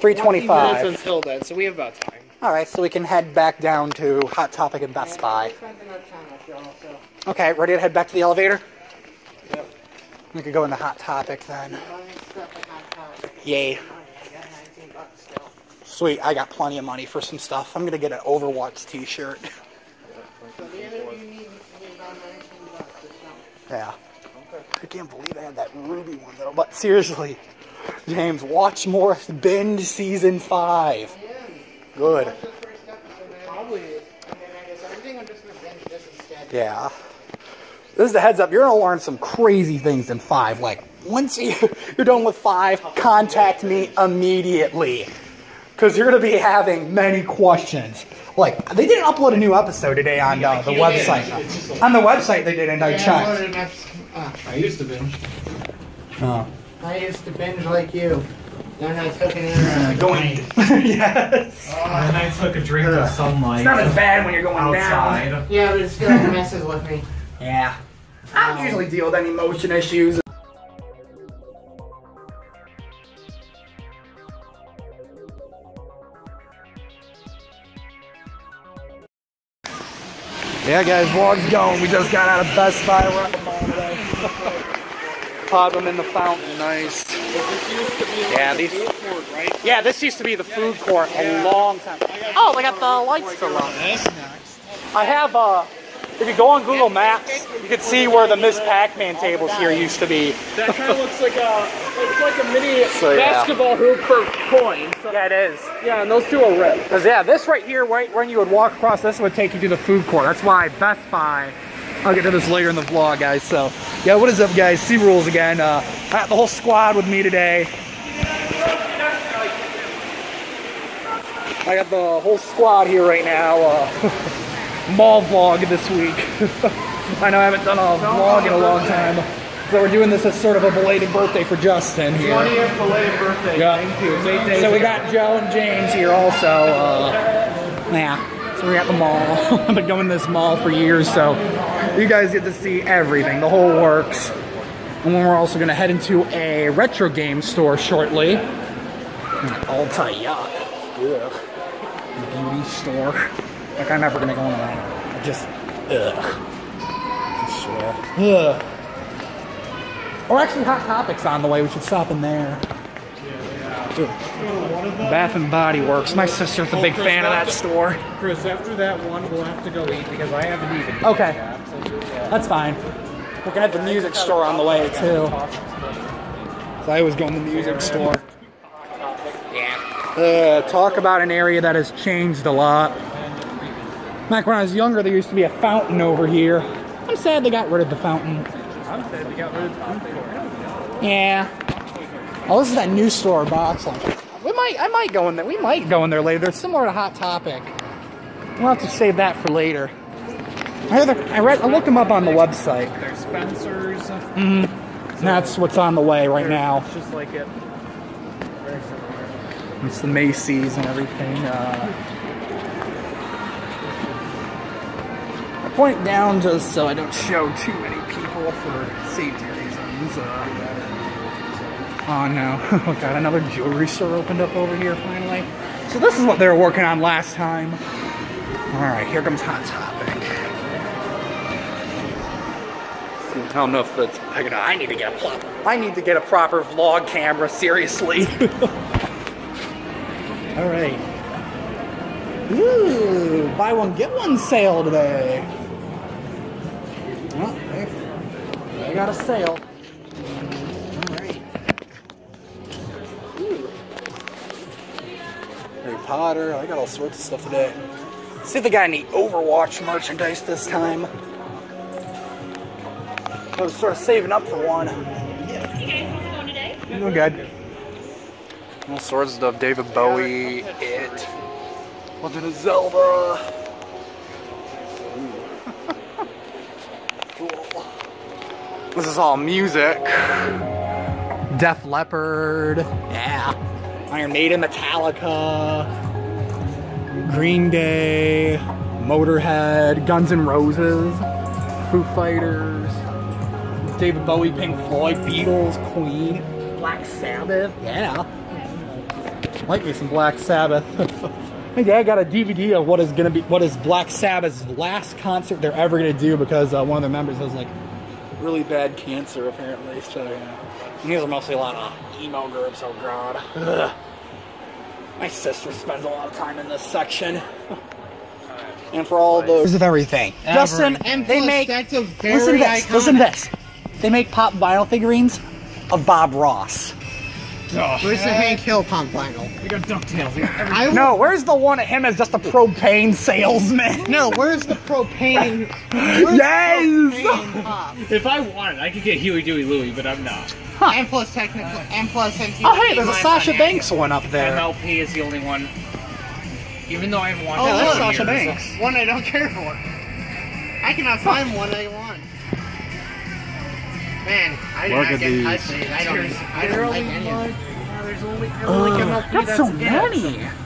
Speaker 1: 325.
Speaker 2: until then, so we have about time.
Speaker 1: All right, so we can head back down to Hot Topic and Best Buy.
Speaker 4: I spent enough time with y'all, so
Speaker 1: Okay, ready to head back to the elevator?
Speaker 2: Yep.
Speaker 1: We could go in the Hot Topic then.
Speaker 4: buying stuff at Hot Topic.
Speaker 1: Yay.
Speaker 4: Oh, money, I got 19 bucks still.
Speaker 1: Sweet, I got plenty of money for some stuff. I'm going to get an Overwatch t-shirt.
Speaker 4: So the end of you need, need about 19 bucks
Speaker 1: Yeah. I can't believe I had that Ruby one though. But seriously, James, watch more Binge Season 5. Good.
Speaker 4: Watch the first episode, man.
Speaker 2: Probably.
Speaker 4: And then I guess I think I'm just this.
Speaker 1: Yeah. This is the heads up. You're going to learn some crazy things in 5. Like, once you, you're done with five, contact me immediately. Because you're going to be having many questions. Like, they didn't upload a new episode today on uh, the website. On the website, they didn't. I checked.
Speaker 2: I used to binge.
Speaker 1: Oh.
Speaker 4: I used to binge like you. Then I took an internet.
Speaker 1: Going. yes.
Speaker 2: and I took a drink of sunlight
Speaker 1: It's not as bad when you're going down.
Speaker 2: outside.
Speaker 4: Yeah, but it still messes with me.
Speaker 1: Yeah. I don't usually deal with any motion issues. Yeah, guys, vlog's going. We just got out of Best Buy. We're at the mall today. Pop them in the fountain. Nice. Yeah, these. Yeah, this used to be the food court a long time. Oh, they got the lights still on. I have uh if you go on Google Maps, you can see where the Ms. Pac-Man tables here used to be.
Speaker 2: That kind of looks like a, it's like a mini
Speaker 1: So, yeah.
Speaker 2: basketball hoop for coins.
Speaker 1: Yeah, it is.
Speaker 2: Yeah, and those two are red.
Speaker 1: Cause yeah, this right here, right when you would walk across, this would take you to the food court. That's why Best Buy. I'll get to this later in the vlog, guys. So, yeah, what is up, guys? cRULZ again. Uh, I got the whole squad with me today. I got the whole squad here right now. Uh, mall vlog this week. I know I haven't done a vlog in a long time. So we're doing this as sort of a belated birthday for Justin here.
Speaker 2: 20th belated birthday.
Speaker 1: Yeah.
Speaker 2: Thank you. Eight days
Speaker 1: So we got Joe and James here also. Uh, yeah. So we're at the mall. I've been going to this mall for years, so you guys get to see everything, the whole works. And then we're also going to head into a retro game store shortly. I'll ya. Ugh. Beauty store. Like I'm never going to go in that. I just, ugh. I swear. Ugh. Or actually, Hot Topics on the way. We should stop in there. Bath and Body Works. My sister's a big fan of that store.
Speaker 2: Chris, after that one, we'll have to go eat because I haven't eaten.
Speaker 1: Okay, that's fine. We're gonna have the music store on the way too. So I was going in the music store. Uh, talk about an area that has changed a lot. Back when I was younger, there used to be a fountain over here. I'm sad they got rid of the fountain.
Speaker 2: I'm sad we got rid of the court.
Speaker 1: Yeah. Oh, this is that new store, Box. We might, I might go in there. We might go in there later. They're similar to Hot Topic. We'll have to save that for later. I, the- I read, I looked them up on the website.
Speaker 2: There's Spencer's.
Speaker 1: And that's what's on the way right now.
Speaker 2: It's just like it. Very similar.
Speaker 1: It's the Macy's and everything. Uh, point down just so I don't show too many people for safety reasons. Uh, oh no! Oh god, another jewelry store opened up over here finally. So this is what they were working on last time. All right, here comes Hot Topic. I don't know if that's picking up. I need to get a proper. I need to get a proper vlog camera. Seriously. All right. Ooh, buy one get one sale today. Well, they, they got a sale. All right. Ooh. Harry Potter. I got all sorts of stuff today. See if they got any Overwatch merchandise this time. I was sort of saving up for one.
Speaker 3: You guys, how's it going today?
Speaker 1: Doing good. All sorts of stuff. David Bowie, It, Legend of Zelda. Ooh. cool. This is all music. Def Leppard. Yeah. Iron Maiden, Metallica. Green Day. Motorhead. Guns N' Roses. Foo Fighters. David Bowie, Pink Floyd, Beatles, Queen, Black Sabbath. Yeah. Might be some Black Sabbath. My dad got a DVD of what is gonna be what is Black Sabbath's last concert they're ever gonna do because uh, one of their members has like really bad cancer apparently. So yeah. And these are mostly a lot of emo groups. Oh god. Ugh. My sister spends a lot of time in this section. and for all those of everything. Justin,
Speaker 4: And
Speaker 1: they make
Speaker 4: that's a very
Speaker 1: listen to this.
Speaker 4: iconic.
Speaker 1: Listen to this. They make pop vinyl figurines of Bob Ross.
Speaker 4: Where's the Hank Hill pump vinyl?
Speaker 2: We got DuckTales. We got everything.
Speaker 4: I
Speaker 1: No, where's the one of him as just a propane salesman?
Speaker 4: No, where's the propane? Where's
Speaker 1: Yes!
Speaker 4: The propane pop?
Speaker 2: If I wanted, I could get Huey, Dewey, Louie, but I'm not.
Speaker 4: And plus technical, and plus MTV.
Speaker 1: Oh, hey, there's a Sasha
Speaker 4: on
Speaker 1: Banks one up there.
Speaker 2: MLP is the only one. Even though I haven't watched
Speaker 4: Oh,
Speaker 2: it
Speaker 4: there's
Speaker 2: in
Speaker 1: Sasha
Speaker 2: years.
Speaker 1: Banks.
Speaker 4: One I don't care for. I cannot find one I want. Man, I did
Speaker 6: Look
Speaker 4: not
Speaker 6: at
Speaker 4: get
Speaker 6: these.
Speaker 4: hyped for. I don't, I don't like any of them.
Speaker 2: There's only, I only like MLP,
Speaker 1: That's so many.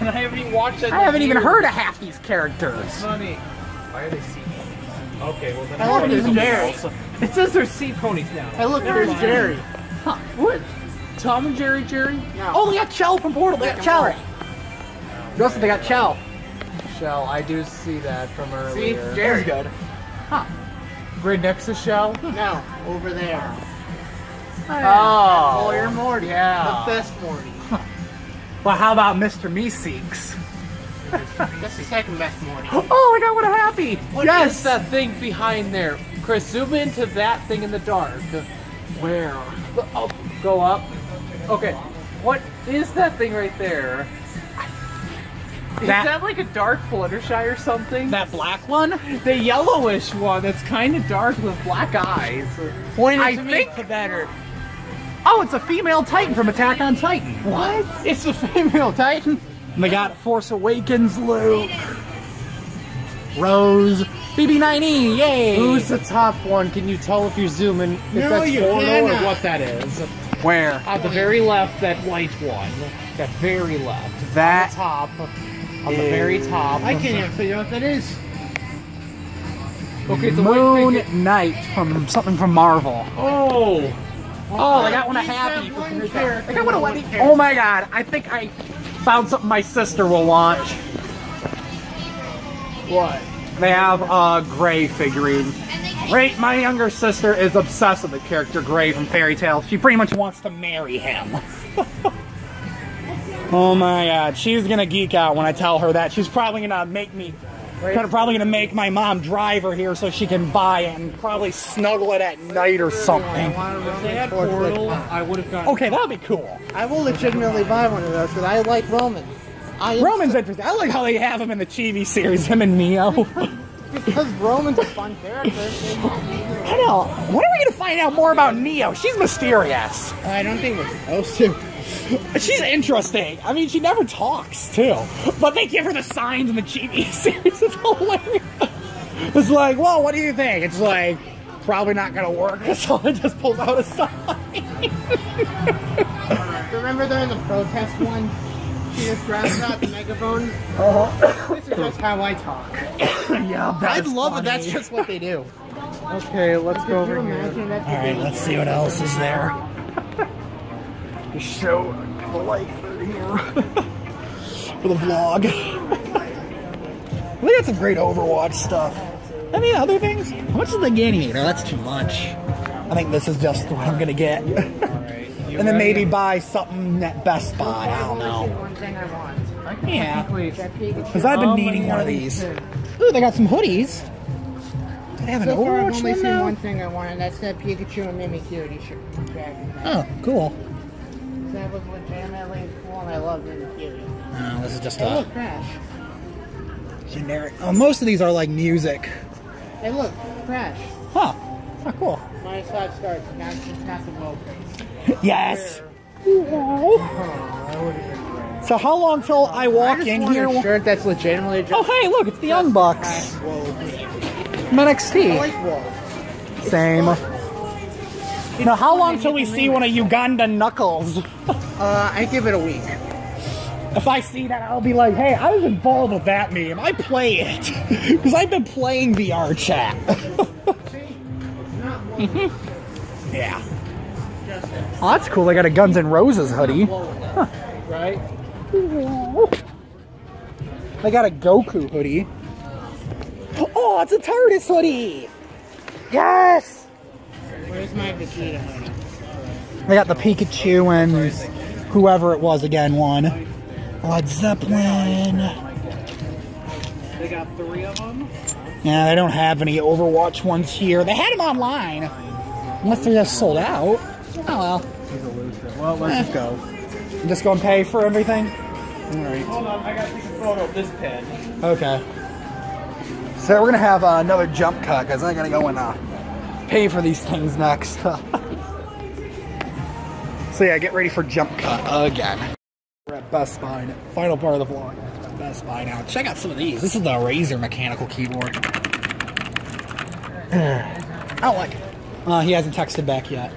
Speaker 2: And I haven't even watched that.
Speaker 1: I haven't
Speaker 2: in
Speaker 1: even heard of half these characters.
Speaker 2: Funny. Why are they sea Okay, well then.
Speaker 4: I look, there's Jerry.
Speaker 2: It says they're sea ponies now.
Speaker 4: I look, there's Jerry.
Speaker 2: What? Tom and Jerry, Jerry?
Speaker 1: Oh, they got Chell from Portal. They got Chell. Justin, they got Chell.
Speaker 2: Shell, I do see that from earlier.
Speaker 4: See,
Speaker 2: earlier.
Speaker 4: Jerry.
Speaker 1: good.
Speaker 2: Right next to Chell?
Speaker 4: No, over there.
Speaker 2: Oh.
Speaker 4: Lawyer Morty.
Speaker 2: Yeah.
Speaker 4: The best Morty.
Speaker 1: Well, how about Mr. Meeseeks?
Speaker 4: That's the second best Morty.
Speaker 1: Oh, I got one of Happy.
Speaker 2: What
Speaker 1: yes.
Speaker 2: is that thing behind there? Chris, zoom into that thing in the dark.
Speaker 1: Where?
Speaker 2: Oh, go up. Okay. What is that thing right there? Is
Speaker 1: That-
Speaker 2: that, like a dark Fluttershy or something?
Speaker 1: That black one?
Speaker 2: the yellowish one that's kind of dark with black eyes.
Speaker 1: Point
Speaker 2: I
Speaker 1: to me.
Speaker 2: better.
Speaker 1: Oh, it's a female Titan from Attack on Titan.
Speaker 2: What? It's a female Titan.
Speaker 1: And they got Force Awakens Luke, Rose, BB-9E, yay!
Speaker 2: Who's the top one? Can you tell if you zoom in if
Speaker 4: No,
Speaker 2: that's
Speaker 4: you
Speaker 2: or what that is?
Speaker 1: Where?
Speaker 2: At the very left, that white one. That very left.
Speaker 1: That
Speaker 2: Top. On the very top.
Speaker 4: I can't even figure out what that is.
Speaker 2: Okay, the white
Speaker 1: Moon. Knight from something from Marvel.
Speaker 2: Oh.
Speaker 1: Oh, I got one of Happy.
Speaker 4: one character.
Speaker 1: I got one of Wendy. Oh my god, I think I found something my sister will want.
Speaker 2: What?
Speaker 1: They have a Gray figurine. Right, my younger sister is obsessed with the character Gray from Fairy Tail. She pretty much wants to marry him. oh my god, she's gonna geek out when I tell her that. She's probably gonna make me, probably gonna make my mom drive her here so she can buy it and probably snuggle it at night or something.
Speaker 2: If Portal, I would have gotten.
Speaker 1: Okay, that'd be cool.
Speaker 4: I will legitimately buy one of those because I like Roman. I
Speaker 1: Roman's interesting. I like how they have him in the TV series, him and Neo.
Speaker 4: because Roman's a fun character.
Speaker 1: I know. When are we gonna find out more about Neo? She's mysterious.
Speaker 4: I don't think we're supposed to.
Speaker 1: She's interesting. I mean, she never talks too, but they give her the signs in the TV series. It's hilarious. It's like, well, what do you think? It's like probably not gonna work. So it just pulls out a sign.
Speaker 4: Remember during the protest one? She just grabs out the megaphone.
Speaker 1: Uh-huh.
Speaker 4: This is just how I talk.
Speaker 1: yeah,
Speaker 4: I'd love it. That's just what they do.
Speaker 2: Okay, let's go over here.
Speaker 4: imagine that's
Speaker 1: All right, let's see what else is there. The show the light for here for the vlog. We got some great Overwatch stuff. Any other things? How much is the Gainiator? That's too much. I think this is just what I'm gonna get. and then maybe buy something at Best Buy. I don't know.
Speaker 4: one thing I want.
Speaker 1: Yeah.
Speaker 2: Please.
Speaker 4: That Pikachu.
Speaker 1: Because I've been needing one of these. Ooh, they got some hoodies. They have an
Speaker 4: So far, I've only
Speaker 1: one
Speaker 4: seen one thing I want, and that's that Pikachu and Mimikyu t-shirt.
Speaker 1: Oh, cool.
Speaker 4: That was legitimately cool, and I loved Mimikyu.
Speaker 1: Oh, this is just
Speaker 4: They
Speaker 1: a
Speaker 4: look trash.
Speaker 1: generic. Oh, most of these are like music.
Speaker 4: They look trash.
Speaker 1: Huh. Oh, cool.
Speaker 4: Minus five stars. Not, not the low
Speaker 1: Yes. So how long till I walk
Speaker 4: I
Speaker 1: in here?
Speaker 4: a shirt that's legitimately
Speaker 1: Oh, hey, look, it's the Young Bucks
Speaker 4: trash wool.
Speaker 1: from
Speaker 4: I
Speaker 1: NXT.
Speaker 4: like.
Speaker 1: Same. Now, how long till we see one of Uganda Knuckles?
Speaker 4: Uh, I give it a week.
Speaker 1: If I see that, I'll be like, hey, I was involved with that meme. I play it. Because I've been playing VR chat. yeah. Oh, that's cool. They got a Guns N' Roses hoodie.
Speaker 2: Right?
Speaker 1: They got a Goku hoodie. Oh, it's a TARDIS hoodie. Yes.
Speaker 4: Where's my Vegeta hoodie?
Speaker 1: They got the Pikachu and whoever it was again won. Led Zeppelin.
Speaker 2: They got three of them.
Speaker 1: Yeah, they don't have any Overwatch ones here. They had them online. Unless they're just sold out. Oh well.
Speaker 2: Well, let's just go.
Speaker 1: I'm Just go and pay for everything? Alright.
Speaker 2: Hold on, I gotta take a photo of this pen.
Speaker 1: Okay. So we're gonna have uh, another jump cut because I'm gonna go and uh, pay for these things next. so yeah, get ready for jump cut again. We're at Best Buy. now. Final part of the vlog. Best Buy now. Check out some of these. This is the Razer mechanical keyboard. I don't like it. Uh, he hasn't texted back yet.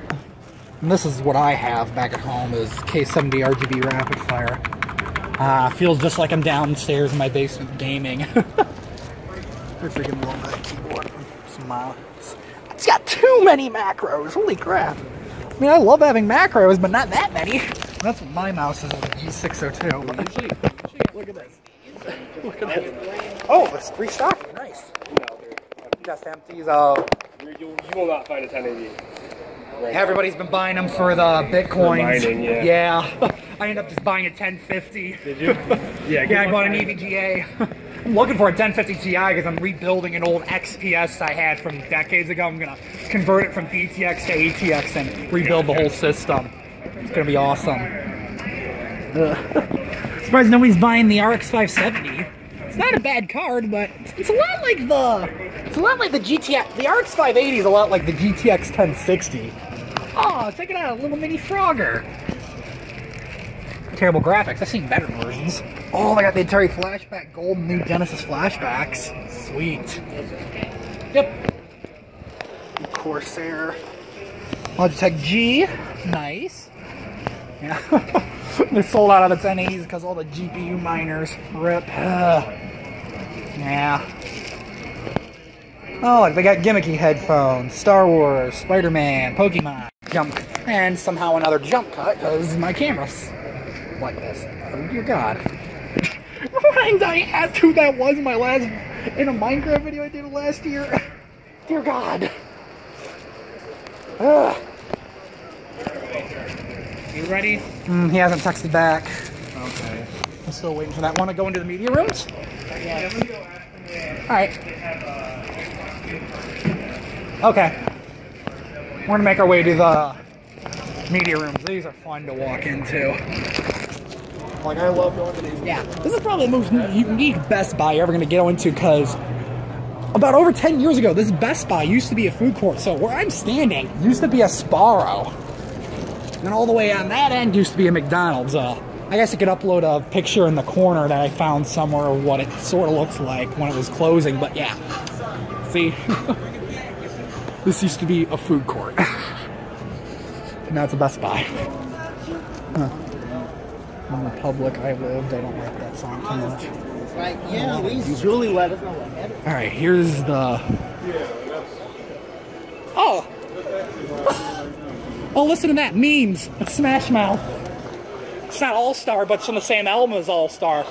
Speaker 1: And this is what I have back at home is K70 RGB Rapid Fire. Uh, feels just like I'm downstairs in my basement gaming. I freaking love that keyboard. Uh, it's got too many macros. Holy crap. I mean, I love having macros, but not that many. That's what my mouse is, a G602. Look at this. Look at that. Oh, it's restocking. Nice. Just empties. Uh,
Speaker 6: You, you will not find a 1080.
Speaker 1: everybody's been buying them for the bitcoins.
Speaker 6: mining, yeah.
Speaker 1: I ended up just buying a 1050.
Speaker 6: Did you? Yeah,
Speaker 1: Yeah, I bought an EVGA. Looking for a 1050 Ti because I'm rebuilding an old XPS I had from decades ago. I'm gonna convert it from DTX to ATX and rebuild the whole system. It's gonna be awesome. Surprised nobody's buying the RX 570. It's not a bad card, but it's a lot like the it's a lot like the GTX. The RX 580 is a lot like the GTX 1060. Oh, check it out, a little mini Frogger terrible graphics. I've seen better versions. Oh, I got the Atari Flashback Gold new Genesis flashbacks. Sweet. Yep. Corsair. Logitech G. Nice. Yeah. They're sold out of the 1080s because all the GPU miners. Rip. Ugh. Yeah. Oh, look, they got gimmicky headphones. Star Wars, Spider-Man, Pokemon. Jump. And somehow another jump cut because my camera's like this. Oh dear God. Remember I asked who that was in my last in a Minecraft video I did last year? Dear God. Ugh.
Speaker 2: You ready?
Speaker 1: Mm, he hasn't texted back.
Speaker 2: Okay.
Speaker 1: I'm still waiting for that. Want to go into the media rooms? Alright. Okay. We're gonna make our way to the media rooms. These are fun to walk into. Like I love going to these. Yeah, this is probably the most unique Best Buy you're ever gonna get into because about over 10 years ago, this Best Buy used to be a food court. So where I'm standing used to be a Sbarro. And all the way on that end used to be a McDonald's. Uh, I guess I could upload a picture in the corner that I found somewhere of what it sort of looks like when it was closing. But yeah, see, this used to be a food court. now it's a Best Buy. Huh. In the public I lived, I don't like that song too much.
Speaker 4: Like, yeah, least Julie let us know
Speaker 1: All right, here's the. Oh. Oh, listen to that memes. It's Smash Mouth. It's not All Star, but it's from the same album as All Star.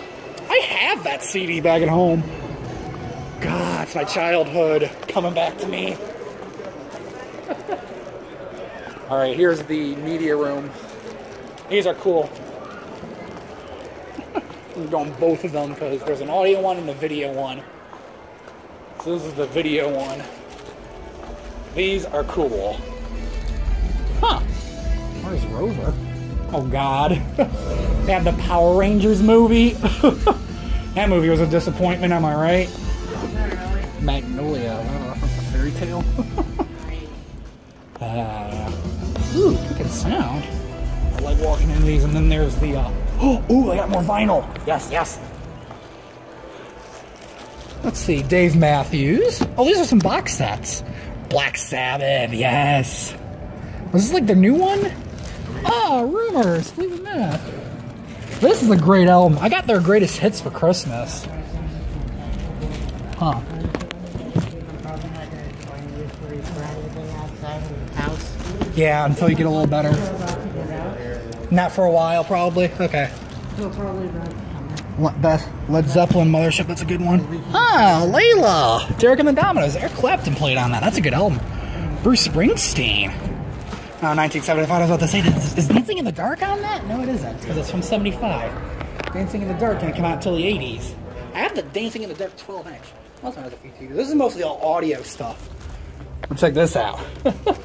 Speaker 1: I have that CD back at home. God, it's my childhood coming back to me. All right, here's the media room. These are cool. I'm going both of them because there's an audio one and a video one. So this is the video one. These are cool. Huh. Where's Rover? Oh god. they have the Power Rangers movie. that movie was a disappointment, am I right? Magnolia. I don't know, a fairy tale. uh, ooh, good sound. I like walking in these, and then there's the, uh, oh, ooh, I got more vinyl. Yes, yes. Let's see, Dave Matthews. Oh, these are some box sets. Black Sabbath, yes. Was this like the new one? Oh, Rumors, Fleetwood Mac. This is a great album. I got their greatest hits for Christmas. Huh. Yeah, until you get a little better. Not for a while, probably. Okay. Le- Beth, Led Zeppelin Mothership, that's a good one. Ah, Layla! Derek and the Dominos. Eric Clapton played on that. That's a good album. Bruce Springsteen. Oh, 1975. I was about to say, is, is Dancing in the Dark on that? No, it isn't, because it's from 75. Dancing in the Dark didn't come out until the 80s. I have the Dancing in the Dark 12 inch. Also has a This is mostly all audio stuff. Well, check this out.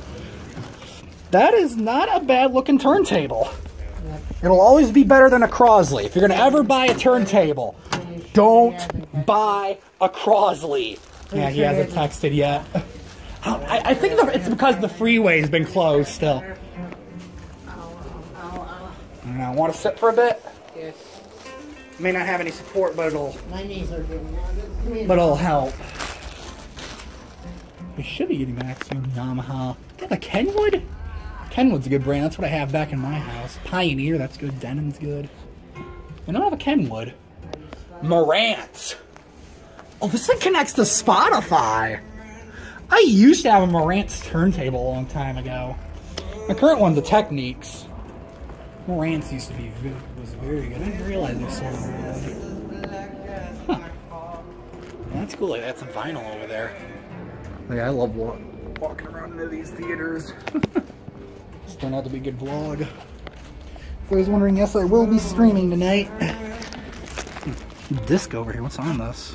Speaker 1: That is not a bad looking turntable. It'll always be better than a Crosley. If you're gonna ever buy a turntable, don't buy a Crosley. Yeah, he hasn't texted yet. I, I think the, it's because the freeway's been closed still. I want to sit for a bit.
Speaker 4: Yes.
Speaker 1: May not have any support, but it'll
Speaker 4: My knees are getting.
Speaker 1: but it'll help. We should be getting back soon. Yamaha. Got a Kenwood? Kenwood's a good brand. That's what I have back in my house. Pioneer, that's good. Denon's good. I don't have a Kenwood. Marantz. Oh, this thing connects to Spotify. I used to have a Marantz turntable a long time ago. My current one's a Technics. Marantz used to be was very good. I didn't realize. Huh. That's cool. Like, that's some vinyl over there. Yeah, I love walk, walking around into these theaters. this turned out to be a good vlog. I was wondering, yes, I will be streaming tonight. Disc over here. What's on this?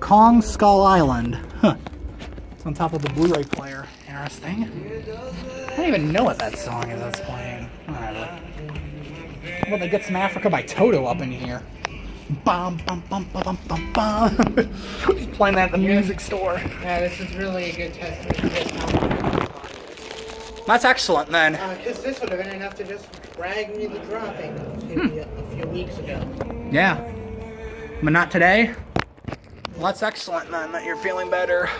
Speaker 1: Kong Skull Island. Huh. It's on top of the Blu-ray player. Interesting. I don't even know what that song is that's playing. Whatever. About they get some Africa by Toto up in here? Bum bum bum bum bum bum bum. Playing that at the music store.
Speaker 4: Yeah, this is really a good testament
Speaker 1: That's excellent then.
Speaker 4: Uh, because this would have been enough to just drag me the dropping maybe hmm. a, few weeks ago.
Speaker 1: Yeah. But not today? Well, that's excellent then that you're feeling better.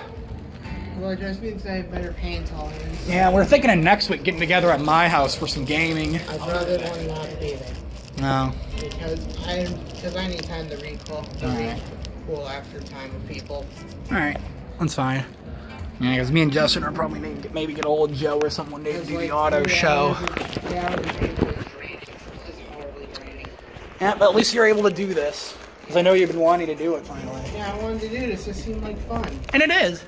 Speaker 4: Well, it just means I have better pain tolerance.
Speaker 1: Yeah, we're thinking of next week getting together at my house for some gaming.
Speaker 4: I'd rather one not be there.
Speaker 1: No.
Speaker 4: Because I, because I need time to recall, to recool after time with people.
Speaker 1: Alright. That's fine. Yeah, because me and Justin are probably need to maybe get old Joe or someone to do
Speaker 4: like,
Speaker 1: the auto show.
Speaker 4: hours is- three hours is draining. It's horribly draining.
Speaker 1: Yeah, but at least you're able to do this. Because I know you've been wanting to do it finally.
Speaker 4: Yeah, I wanted to do this. This seemed like fun.
Speaker 1: And it is.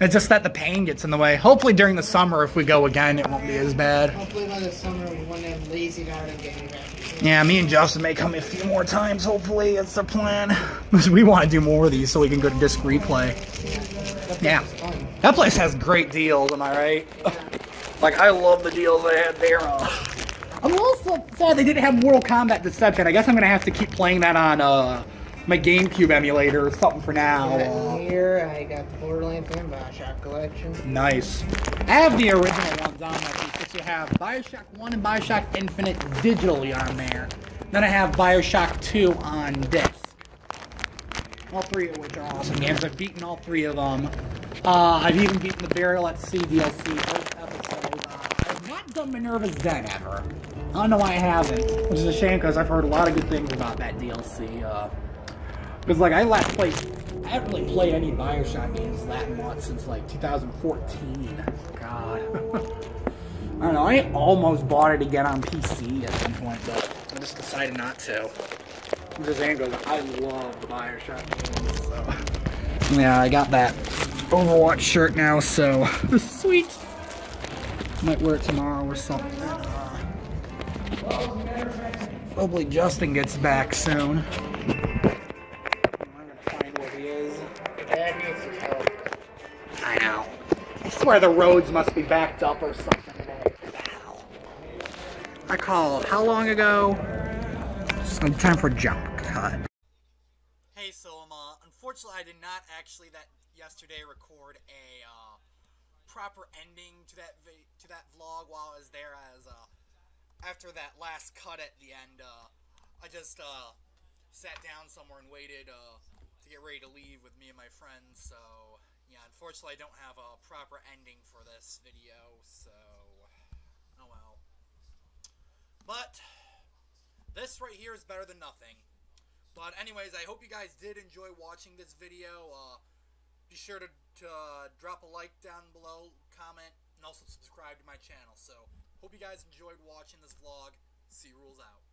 Speaker 1: It's just that the pain gets in the way. Hopefully during the summer, if we go again, it won't be as bad.
Speaker 4: Hopefully by the summer we won't have lazy garden back.
Speaker 1: Yeah, me and Justin may come a few more times, hopefully. That's the plan. We want to do more of these so we can go to disc replay. Yeah. That place has great deals, am I right? like, I love the deals they had there. Uh, I'm also sad they didn't have Mortal Kombat Deception. I guess I'm going to have to keep playing that on uh, my GameCube emulator or something for now.
Speaker 4: Here I got the Borderlands and Bioshock collection.
Speaker 1: Nice. I have the original ones on my PC. You have Bioshock 1 and Bioshock Infinite digitally on there. Then I have Bioshock 2 on disc. All three of which are awesome games. I've beaten all three of them. Uh, I've even beaten the Burial at Sea DLC first episode. Uh, I've not done Minerva's Den ever. I don't know why I haven't, which is a shame because I've heard a lot of good things about that DLC. Uh, because like I last played, I haven't really played any Bioshock games that much since like 2014. God. I don't know. I almost bought it again on PC at some point, but I just decided not to. Because Andrew, I love the Bioshock games, so. Yeah, I got that Overwatch shirt now, so sweet. Might wear it tomorrow or something. Hopefully Justin gets back soon. I'm gonna find where he is.
Speaker 4: Dad needs his help.
Speaker 1: I know. I swear the roads must be backed up or something today. What the hell? I called how long ago? Some time for jump cut. Hey, so um, uh, unfortunately, I did not actually that yesterday record a uh, proper ending to that to that vlog while I was there. As uh, after that last cut at the end, uh, I just uh, sat down somewhere and waited uh, to get ready to leave with me and my friends. So yeah, unfortunately, I don't have a proper ending for this video. So oh well. But this right here is better than nothing. But anyways, I hope you guys did enjoy watching this video. Uh, be sure to, to uh, drop a like down below, comment, and also subscribe to my channel. So, hope you guys enjoyed watching this vlog. cRULZ out.